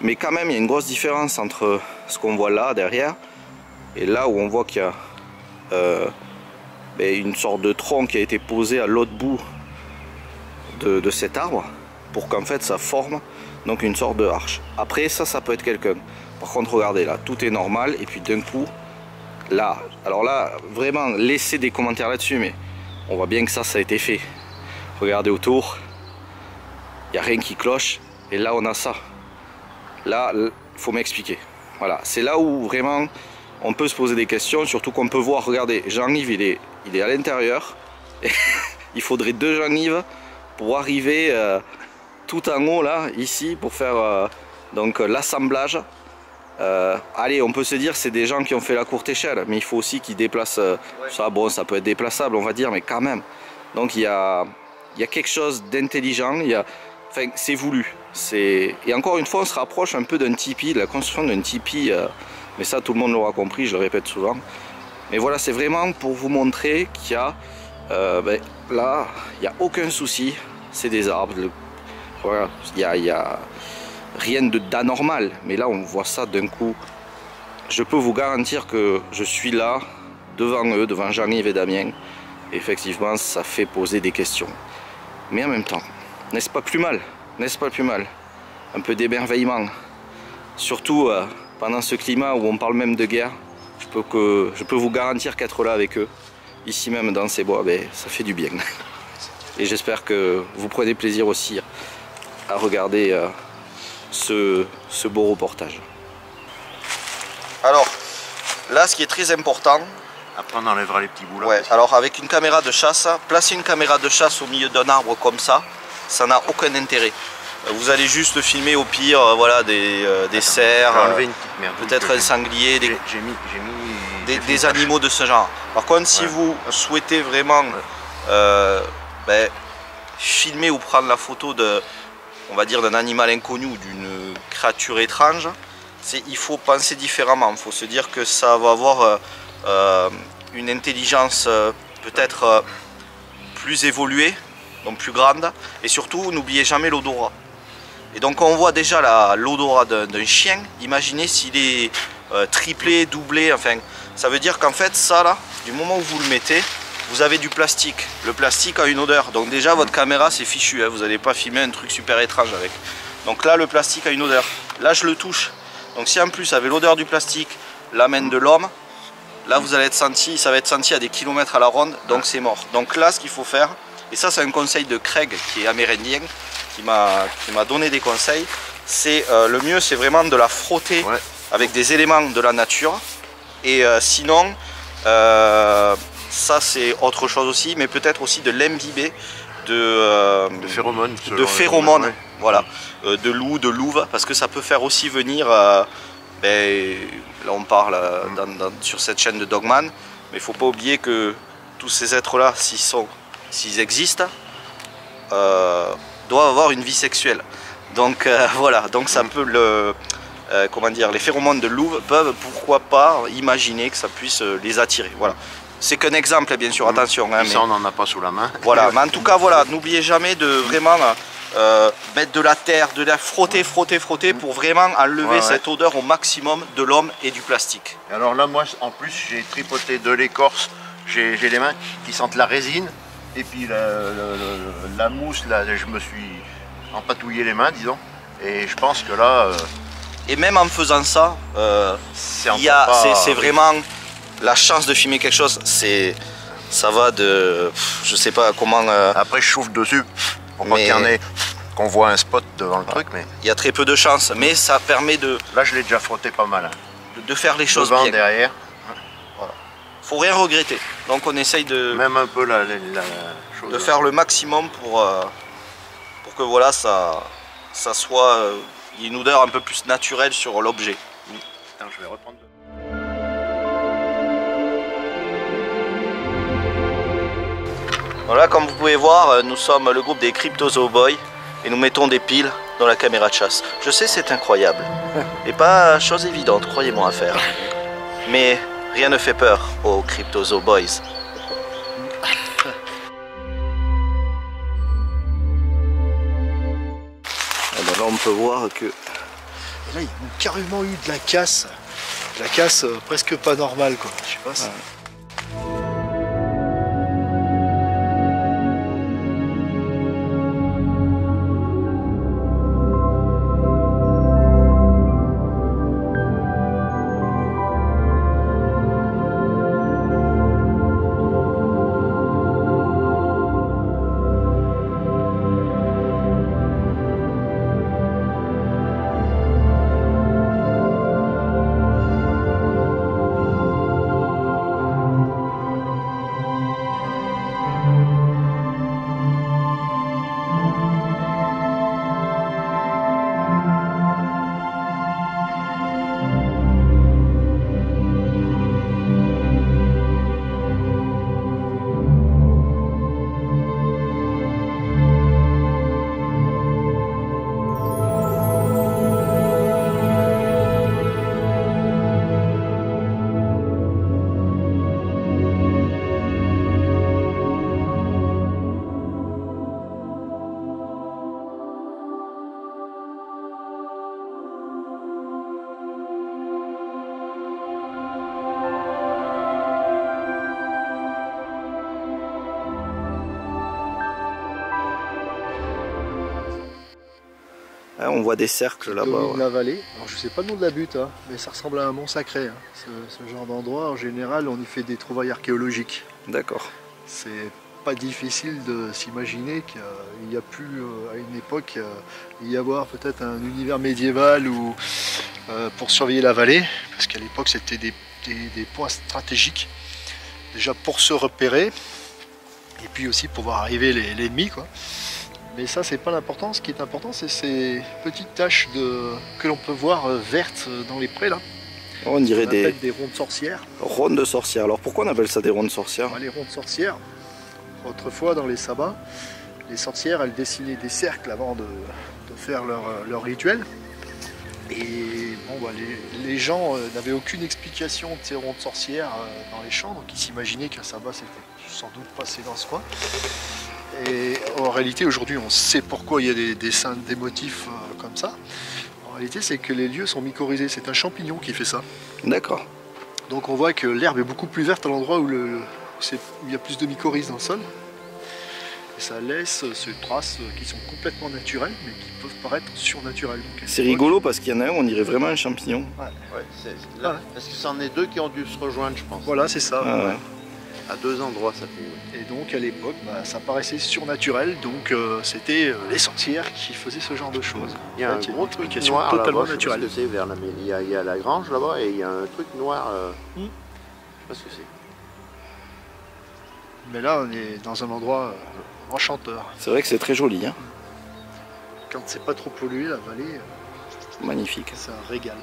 Mais quand même il y a une grosse différence entre ce qu'on voit là derrière et là où on voit qu'il y a euh, ben, une sorte de tronc qui a été posé à l'autre bout de, cet arbre pour qu'en fait ça forme donc une sorte de arche. Après ça, ça peut être quelqu'un. Par contre, regardez là, tout est normal et puis d'un coup, là, alors là, vraiment, laissez des commentaires là-dessus, mais on voit bien que ça, ça a été fait. Regardez autour. Il n'y a rien qui cloche. Et là, on a ça. Là, il faut m'expliquer. Voilà, c'est là où vraiment on peut se poser des questions, surtout qu'on peut voir, regardez, Jean-Yves, il est, il est à l'intérieur. il faudrait deux Jean-Yves pour arriver euh, tout en haut, là, ici, pour faire euh, donc l'assemblage. Euh, allez, on peut se dire c'est des gens qui ont fait la courte échelle, mais il faut aussi qu'ils déplacent ça. Bon, ça peut être déplaçable, on va dire, mais quand même. Donc il y a, il y a quelque chose d'intelligent. Il y a, enfin, c'est voulu. Et encore une fois, on se rapproche un peu d'un tipi, de la construction d'un tipi. Mais ça, tout le monde l'aura compris, je le répète souvent. Mais voilà, c'est vraiment pour vous montrer qu'il y a, euh, ben, là, il n'y a aucun souci. C'est des arbres. Voilà, il n'y a, a, rien d'anormal. Mais là, on voit ça d'un coup. Je peux vous garantir que je suis là, devant eux, devant Jean-Yves et Damien. Effectivement, ça fait poser des questions. Mais en même temps, n'est-ce pas plus mal N'est-ce pas plus mal Un peu d'émerveillement. Surtout... Euh, pendant ce climat où on parle même de guerre, je peux, que, je peux vous garantir qu'être là avec eux, ici même dans ces bois, ben, ça fait du bien. Et j'espère que vous prenez plaisir aussi à regarder euh, ce, ce beau reportage. Alors, là ce qui est très important, après on enlèvera les petits bouts Ouais, alors avec une caméra de chasse, placer une caméra de chasse au milieu d'un arbre comme ça, ça n'a aucun intérêt. Vous allez juste filmer au pire euh, voilà, des, euh, des cerfs, peut-être un sanglier, des, des, animaux de ce genre. Par contre, si vous souhaitez vraiment euh, ben, filmer ou prendre la photo de, on va dire d'un animal inconnu ou d'une créature étrange, il faut penser différemment. Il faut se dire que ça va avoir une intelligence peut-être plus évoluée, donc plus grande. Et surtout, n'oubliez jamais l'odorat. Et donc on voit déjà l'odorat d'un chien. Imaginez s'il est euh, triplé, doublé, enfin ça veut dire qu'en fait ça là, du moment où vous le mettez, vous avez du plastique. Le plastique a une odeur, donc déjà votre caméra c'est fichu, hein. vous n'allez pas filmer un truc super étrange avec. Donc là le plastique a une odeur. Là je le touche. Donc si en plus avec l'odeur du plastique, l'amène de l'homme, là vous allez être senti, ça va être senti à des kilomètres à la ronde, donc c'est mort. Donc là ce qu'il faut faire, et ça c'est un conseil de Craig qui est amérindien, qui m'a donné des conseils, c'est euh, le mieux c'est vraiment de la frotter avec des éléments de la nature. Et euh, sinon, euh, ça c'est autre chose aussi, mais peut-être aussi de l'imbiber de, de phéromones. De phéromones, voilà, de loup, de louve, parce que ça peut faire aussi venir, ben, là on parle mm. sur cette chaîne de Dogman, mais il ne faut pas oublier que tous ces êtres-là, s'ils existent, doit avoir une vie sexuelle. Donc euh, voilà, donc ça peut le... Euh, comment dire, les phéromones de louve peuvent pourquoi pas imaginer que ça puisse euh, les attirer. Voilà. C'est qu'un exemple, bien sûr, mmh. attention. Hein, ça, on n'en a pas sous la main. Voilà, mais en tout cas, voilà, n'oubliez jamais de vraiment mettre de la terre, de la frotter, frotter, frotter pour vraiment enlever cette odeur au maximum de l'homme et du plastique. Alors là, moi, en plus, j'ai tripoté de l'écorce, j'ai les mains qui sentent la résine, et puis la, mousse, là, je me suis empatouillé les mains, disons. Et je pense que là... Euh, et même en faisant ça, euh, c'est vraiment la chance de filmer quelque chose. C'est ça va de... Je sais pas comment... Euh, Après, je chauffe dessus pour mais... qu'on voit un spot devant le truc. mais Il y a très peu de chance, mais ça permet de... Là, je l'ai déjà frotté pas mal. Hein. De, faire les choses bien. derrière faut rien regretter. Donc on essaye de... Même un peu la, De faire le maximum pour, euh, pour que voilà, ça, ça soit... Euh, une odeur un peu plus naturelle sur l'objet. Je vais reprendre... Voilà, comme vous pouvez voir, euh, nous sommes le groupe des Cryptozoboys et nous mettons des piles dans la caméra de chasse. Je sais, c'est incroyable. Et pas chose évidente, croyez-moi à faire. Mais Rien ne fait peur aux Cryptozo Boys. Alors là, on peut voir que... Et là, ils ont carrément eu de la casse. De la casse euh, presque pas normale, quoi. Je sais pas. Ah, des cercles là-bas. ouais. la vallée. Alors je sais pas le nom de la butte, hein, mais ça ressemble à un mont sacré. hein. Ce, ce genre d'endroit, en général, on y fait des trouvailles archéologiques. D'accord. C'est pas difficile de s'imaginer qu'il y a pu, euh, à une époque, euh, y avoir peut-être un univers médiéval ou euh, pour surveiller la vallée, parce qu'à l'époque c'était des, des- des points stratégiques, déjà pour se repérer, et puis aussi pour voir arriver l'ennemi. quoi. Mais ça c'est pas l'important, ce qui est important c'est ces petites taches de, que l'on peut voir euh, vertes dans les prés là. On dirait On des des rondes sorcières. rondes de sorcières. Alors pourquoi on appelle ça des rondes sorcières? Bah, les rondes sorcières, autrefois dans les sabbats, les sorcières elles dessinaient des cercles avant de, de faire leur, euh, leur rituel. Et bon, bah, les, les gens euh, n'avaient aucune explication de ces rondes sorcières euh, dans les champs, donc ils s'imaginaient qu'un sabbat s'était sans doute passé dans ce coin. Et en réalité, aujourd'hui, on sait pourquoi il y a des dessins, des motifs euh, comme ça. En réalité, c'est que les lieux sont mycorhizés. C'est un champignon qui fait ça. D'accord. Donc on voit que l'herbe est beaucoup plus verte à l'endroit où, le- où c'est- où il y a plus de mycorhizes dans le sol. Et ça laisse ces traces qui sont complètement naturelles, mais qui peuvent paraître surnaturelles. C'est rigolo parce qu'il y en a un, on dirait vraiment un champignon. Ouais, Ah. Parce que c'en est deux qui ont dû se rejoindre, je pense. Voilà, c'est ça. Ah ouais. À deux endroits, ça fait. Et donc à l'époque, bah, ça paraissait surnaturel, donc euh, c'était euh, les sorcières qui faisaient ce genre de choses. Il y a un Ouais, qui est gros une truc noir totalement là-bas, je sais pas naturelle. ce que c'est vers la il y, a, il y a la grange là-bas et il y a un truc noir. euh, Hmm. Je sais pas ce que c'est. Mais là, on est dans un endroit euh, enchanteur. C'est vrai que c'est très joli, hein Quand c'est pas trop pollué, la vallée, euh, magnifique. c'est un régal.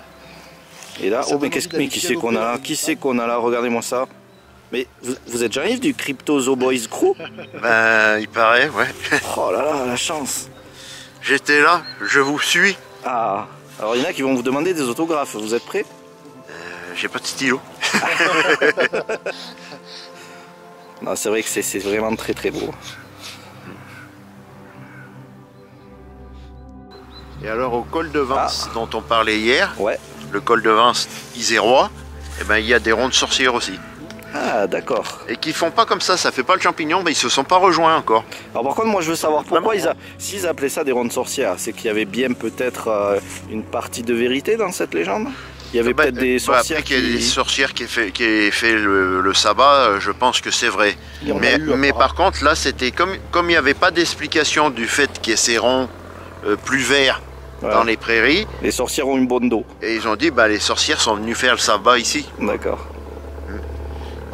Et là, oh mais envie mais qui c'est qu'on a là. Qui c'est qu'on a là Regardez-moi ça. Mais vous, vous êtes Jean-Yves du Crypto Zoo Boys Crew? Ben, il paraît, ouais. Oh là là, la chance J'étais là, je vous suis. Ah Alors il y en a qui vont vous demander des autographes, vous êtes prêts? Euh, J'ai pas de stylo. Non, c'est vrai que c'est vraiment très très beau. Et alors au col de Vence dont on parlait hier, Ouais. le col de Vence isérois, eh ben, il y a des rondes sorcières aussi. Ah d'accord. Et qui font pas comme ça, ça fait pas le champignon, mais ils se sont pas rejoints encore. Alors par contre moi je veux savoir pourquoi ils a... s'ils appelaient ça des rondes sorcières, c'est qu'il y avait bien peut-être euh, une partie de vérité dans cette légende? Il y avait Bah, peut-être des bah, sorcières y des qui... sorcières qui aient fait, qui aient fait le, le sabbat, euh, je pense que c'est vrai. Mais, eu, mais apparemment. par contre, là, c'était comme comme il n'y avait pas d'explication du fait qu'il y ait ces ronds euh, plus verts Ouais. dans les prairies, Les sorcières ont une bonne dos. et ils ont dit, bah, les sorcières sont venues faire le sabbat ici. D'accord.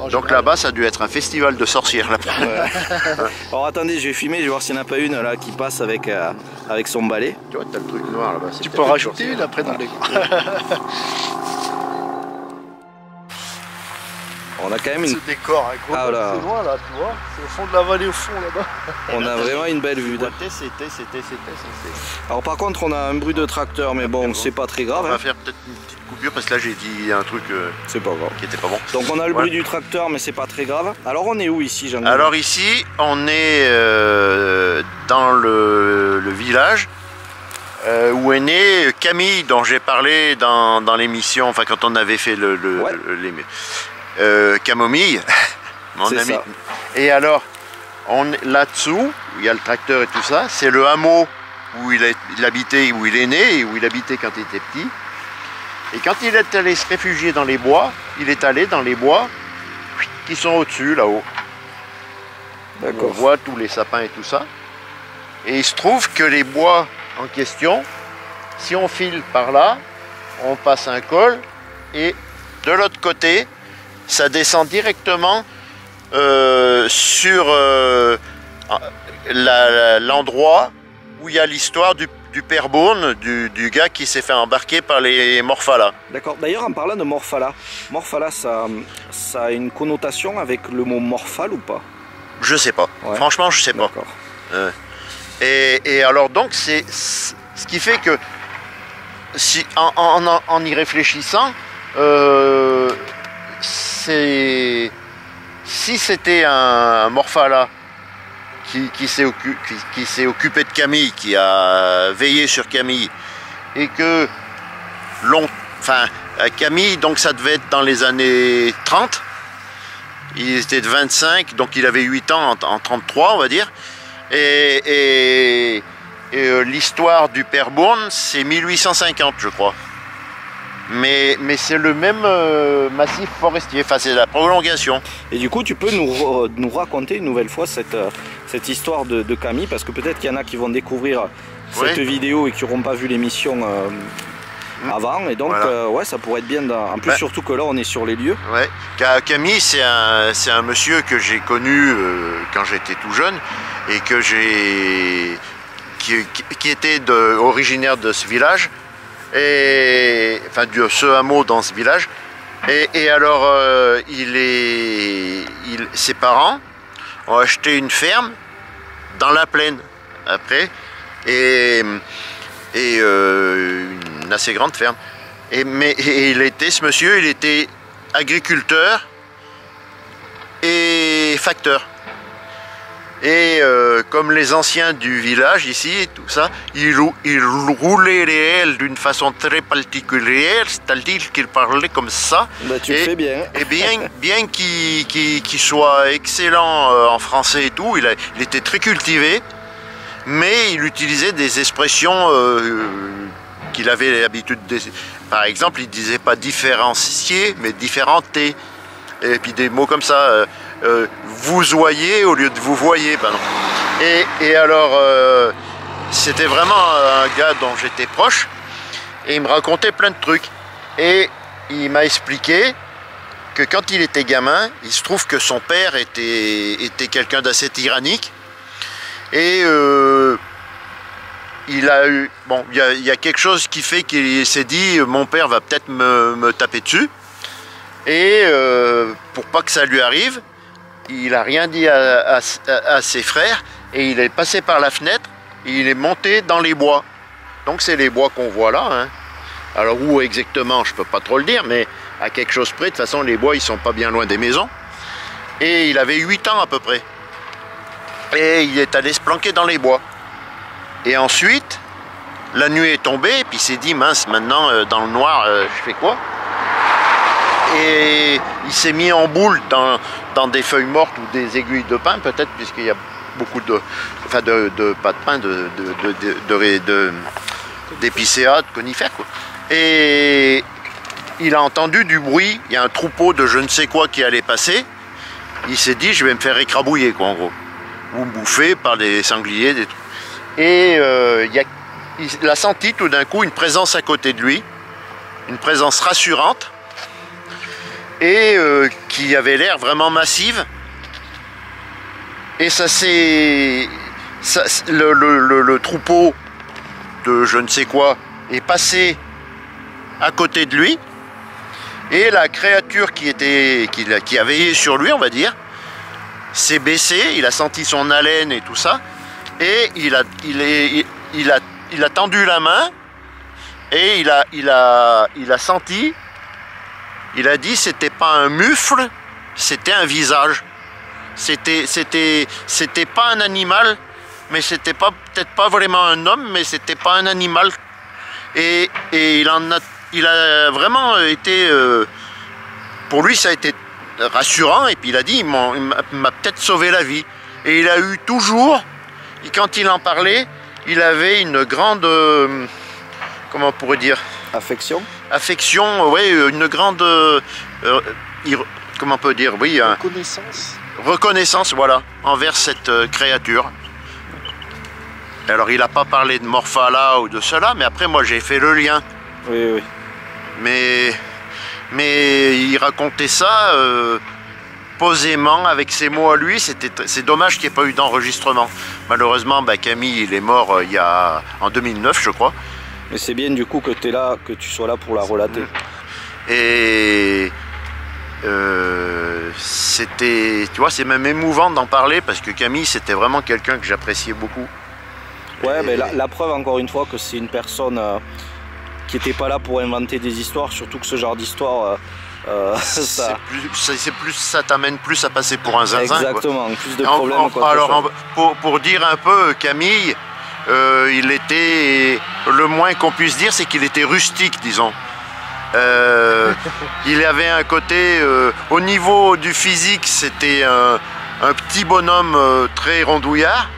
En Donc là-bas, ça a dû être un festival de sorcières. Là-bas. Ouais. Alors attendez, je vais filmer, je vais voir s'il n'y en a pas une là qui passe avec, euh, avec son balai. tu vois, t'as le truc noir là-bas. c'est Tu peux rajouter une après dans le décor. On a quand même Ce une, décor, hein, gros, Ah, là. loin là, tu vois. C'est au fond de la vallée, au fond là-bas. on a vraiment une belle vue. C'était, c'était, c'était, c'était, c'était. Alors par contre on a un bruit de tracteur, mais bon, c'est pas très On grave. va hein. faire peut-être une petite coupure parce que là, j'ai dit un truc euh, C'est pas grave. qui était pas bon. Donc on a le Ouais. bruit du tracteur, mais c'est pas très grave. Alors on est où ici, jean Alors ici, on est euh, dans le, le village euh, où est née Camille, dont j'ai parlé dans, dans l'émission, enfin quand on avait fait le, le- Ouais. le- l'ém- Camomille, mon ami. ça. Et alors, là-dessous, où il y a le tracteur et tout ça, c'est le hameau où il, est- il habitait, où il est né et où il habitait quand il était petit. Et quand il est allé se réfugier dans les bois, il est allé dans les bois qui sont au-dessus, là-haut. On voit tous les sapins et tout ça. Et il se trouve que les bois en question, si on file par là, on passe un col et de l'autre côté, ça descend directement euh, sur euh, la- l'endroit où il y a l'histoire du, du père Bourne, du, du gars qui s'est fait embarquer par les Morphala. D'accord. D'ailleurs, en parlant de Morphala, Morphala, ça, ça a une connotation avec le mot morphal ou pas? Je sais pas. Ouais. Franchement, je sais pas. D'accord. Et, et alors donc c'est ce qui fait que si en, en- en- en y réfléchissant, euh, c'est si c'était un, Morphala qui, s'est occupé de Camille, qui a veillé sur Camille, et que euh, Camille, donc ça devait être dans les années 30. Il était de 25, donc il avait 8 ans en, en 33, on va dire. Et, euh, l'histoire du père Bourne, c'est 1850, je crois. Mais, c'est le même euh, massif forestier, enfin c'est la prolongation. Et du coup, tu peux nous, raconter une nouvelle fois cette, euh, cette histoire de, de, Camille, parce que peut-être qu'il y en a qui vont découvrir cette Oui. vidéo et qui n'auront pas vu l'émission euh, Mm. avant. Et donc, Voilà. euh, ouais, ça pourrait être bien. En plus, Ouais. surtout que là, on est sur les lieux. Ouais. Ca- Camille, c'est un, monsieur que j'ai connu euh, quand j'étais tout jeune et que j'ai qui, était de- originaire de ce village et enfin de ce hameau dans ce village. Et, et alors, il est, il- ses parents ont acheté une ferme dans la plaine après et, euh, une assez grande ferme. Et, mais et il était, ce monsieur, il était agriculteur et facteur. Et euh, comme les anciens du village ici, et tout ça, il, rou- les ailes d'une façon très particulière, c'est-à-dire qu'il parlait comme ça. Bah, tu le Et- fais bien. Et bien, bien qu'il soit excellent euh, en français et tout, il, a- il était très cultivé, mais il utilisait des expressions euh, qu'il avait l'habitude de... Par exemple, il disait pas différencier, mais différenter. Et puis des mots comme ça, euh, euh, vous voyez au lieu de vous voyez. pardon. Et, et alors, euh, c'était vraiment un gars dont j'étais proche, et il me racontait plein de trucs. Et il m'a expliqué que quand il était gamin, il se trouve que son père était, était quelqu'un d'assez tyrannique. Et euh, il a eu. Bon, il y a, quelque chose qui fait qu'il s'est dit mon père va peut-être me, me taper dessus. Et pour pas que ça lui arrive, il a rien dit à, ses frères et il est passé par la fenêtre et il est monté dans les bois. Donc c'est les bois qu'on voit là. hein. Alors où exactement, je peux pas trop le dire, mais à quelque chose près. De toute façon, les bois, ils sont pas bien loin des maisons. Et il avait 8 ans à peu près. Et il est allé se planquer dans les bois. Et ensuite, la nuit est tombée, et puis il s'est dit, mince, maintenant, euh, dans le noir, euh, je fais quoi? Et il s'est mis en boule dans, dans des feuilles mortes ou des aiguilles de pin, peut-être, puisqu'il y a beaucoup de... Enfin, de, de pas de pin, de, de, de, de, de- d'épicéas, conifères, quoi. Et il a entendu du bruit, il y a un troupeau de je ne sais quoi qui allait passer. Il s'est dit, je vais me faire écrabouiller, quoi, en gros. Ou bouffer par des sangliers, des trucs. Et euh, a- il a senti tout d'un coup une présence à côté de lui, une présence rassurante, et euh, qui avait l'air vraiment massive. Et ça s'est. Le, troupeau de je ne sais quoi est passé à côté de lui. Et la créature qui, était, qui, a veillé sur lui, on va dire, s'est baissé, il a senti son haleine et tout ça, et il a, il est, a, tendu la main, et il a senti, il a dit c'était pas un mufle, c'était un visage. C'était, c'était, c'était pas un animal, mais c'était pas, peut-être pas vraiment un homme, mais c'était pas un animal. Et, et il en a, a vraiment été, euh, pour lui ça a été rassurant, et puis il a dit, il m'a peut-être sauvé la vie. Et il a eu toujours, et quand il en parlait, il avait une grande, euh, comment on pourrait dire, Affection. affection, ouais, une grande, euh, euh, comment on peut dire, oui, un- Connaissance. reconnaissance, voilà, envers cette euh, créature. Alors il n'a pas parlé de Morphala ou de cela, mais après moi j'ai fait le lien. Oui, oui. Mais, mais il racontait ça euh, posément avec ses mots à lui. C'est dommage qu'il n'y ait pas eu d'enregistrement. Malheureusement, bah, Camille il est mort euh, il y a en 2009, je crois. Mais c'est bien du coup que tu es là, que tu sois là pour la relater. Et euh, c'était, tu vois, c'est même émouvant d'en parler parce que Camille c'était vraiment quelqu'un que j'appréciais beaucoup. Ouais, Et- mais la, la preuve encore une fois que c'est une personne euh, qui n'était pas là pour inventer des histoires, surtout que ce genre d'histoire, euh, C'est ça. plus, ça t'amène plus à passer pour un zinzin. quoi. Exactement, plus de problèmes. quoi alors, pour dire un peu, Camille, euh, il était, le moins qu'on puisse dire, c'est qu'il était rustique, disons. Euh, il avait un côté, euh, au niveau du physique, c'était un, un petit bonhomme très rondouillard,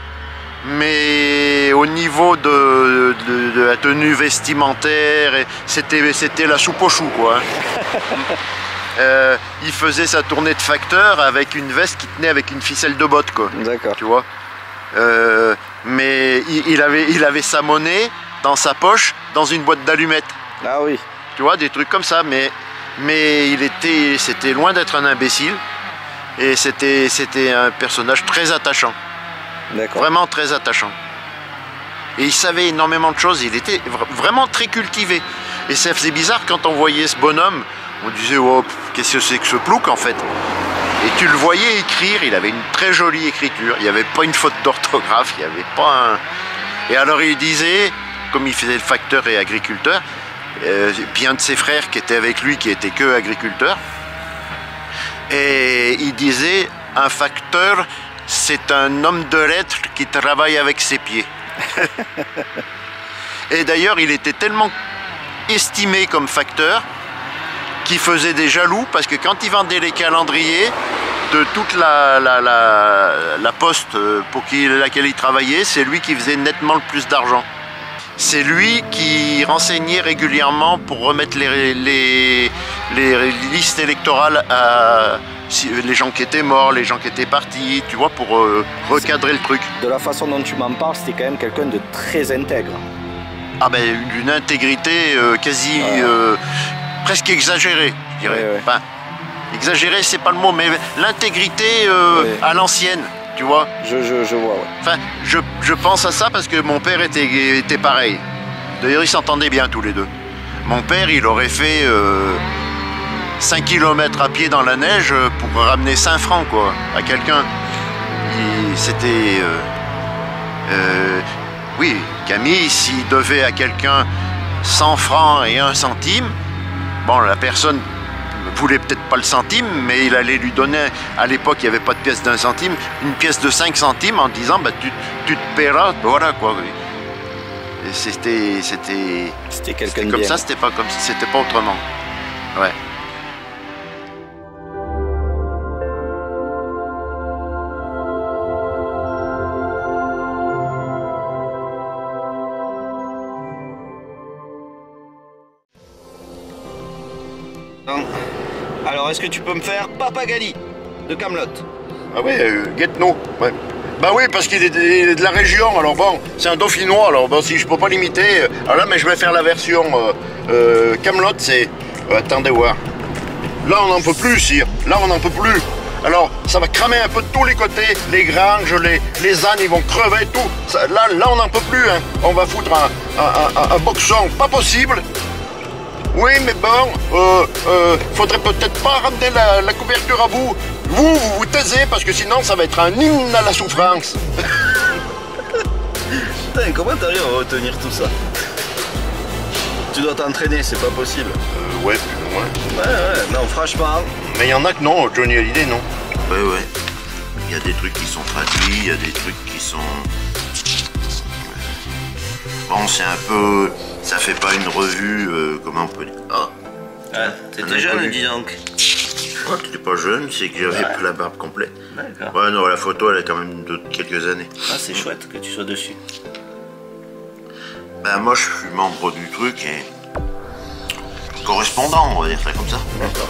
mais au au niveau de, de- de la tenue vestimentaire, c'était la soupe aux choux, quoi. hein. Euh, il faisait sa tournée de facteur avec une veste qui tenait avec une ficelle de botte, quoi. D'accord. Tu vois Euh, Mais il, il avait, il avait sa monnaie dans sa poche, dans une boîte d'allumettes. Ah oui. Tu vois, des trucs comme ça. Mais, mais il était, c'était loin d'être un imbécile. Et c'était, c'était un personnage très attachant. D'accord. Vraiment très attachant. Et il savait énormément de choses. Il était vra- vraiment très cultivé. Et ça faisait bizarre quand on voyait ce bonhomme. On disait, oh, qu'est-ce que c'est que ce plouc en fait? Et tu le voyais écrire. Il avait une très jolie écriture. Il n'y avait pas une faute d'orthographe. Il n'y avait pas un. Et alors il disait, comme il faisait facteur et agriculteur, euh, puis un de ses frères qui était avec lui, qui était que agriculteur, et il disait, un facteur, c'est un homme de lettres qui travaille avec ses pieds. et d'ailleurs, il était tellement estimé comme facteur qu'il faisait des jaloux parce que quand il vendait les calendriers de toute la, la, la- la poste euh, pour qui- laquelle il travaillait, c'est lui qui faisait nettement le plus d'argent. C'est lui qui renseignait régulièrement pour remettre les, les, les listes électorales à les gens qui étaient morts, les gens qui étaient partis, tu vois, pour euh, recadrer le truc. De la façon dont tu m'en parles, c'était quand même quelqu'un de très intègre. Ah ben, d'une intégrité euh, quasi euh, presque exagérée, je dirais. Enfin, exagérée, c'est pas le mot, mais l'intégrité euh, à l'ancienne, tu vois. Je, je, je vois, ouais. Enfin, je, je pense à ça parce que mon père était, était pareil. D'ailleurs, ils s'entendaient bien tous les deux. Mon père, il aurait fait 5 km à pied dans la neige euh, pour ramener 5 francs, quoi, à quelqu'un. C'était... euh, euh, oui, Camille, s'il devait à quelqu'un 100 francs et 1 centime, bon, la personne voulait peut-être pas le centime, mais il allait lui donner, à l'époque il n'y avait pas de pièce d'un centime, une pièce de 5 centimes en disant bah, tu, tu te paieras, voilà quoi. C'était, c'était, C'était comme bien. ça, c'était pas comme c'était pas autrement. Ouais. Alors, est-ce que tu peux me faire Papa Gali de Camelot Ah oui, euh, Guetno. Bah oui, parce qu'il est, de- la région, alors bon, c'est un dauphinois, alors bon, si je peux pas l'imiter, euh, alors là, mais je vais faire la version euh, euh, Camelot, c'est... attendez voir. Là, on n'en peut plus, sire. Là, on n'en peut plus. Alors, ça va cramer un peu de tous les côtés. Les granges, les, les ânes, ils vont crever, tout. Ça- là, là, on n'en peut plus. Hein. On va foutre un- un boxon. Pas possible. Oui, mais bon, euh, euh, faudrait peut-être pas ramener la, la couverture à bout. Vous, vous vous taisez parce que sinon ça va être un hymne à la souffrance. Putain, comment t'arrives à retenir tout ça? Tu dois t'entraîner, c'est pas possible. Euh, ouais, plus ou moins. Ouais, ouais, non, franchement. Mais il y en a que non, Johnny Hallyday, non. Ouais, ouais. Il y a des trucs qui sont traduits, il y a des trucs qui sont. Bon, c'est un peu. Ça fait pas une revue, euh, comment on peut dire. Ah, Ouais, t'étais jeune, dis donc. oh, t'étais pas jeune, c'est que j'avais pas la barbe complète. D'accord. Ouais, non, la photo, elle a quand même de quelques années. Ah, c'est chouette que tu sois dessus. Ben, moi, je suis membre du truc et. correspondant, on va dire ça comme ça. D'accord.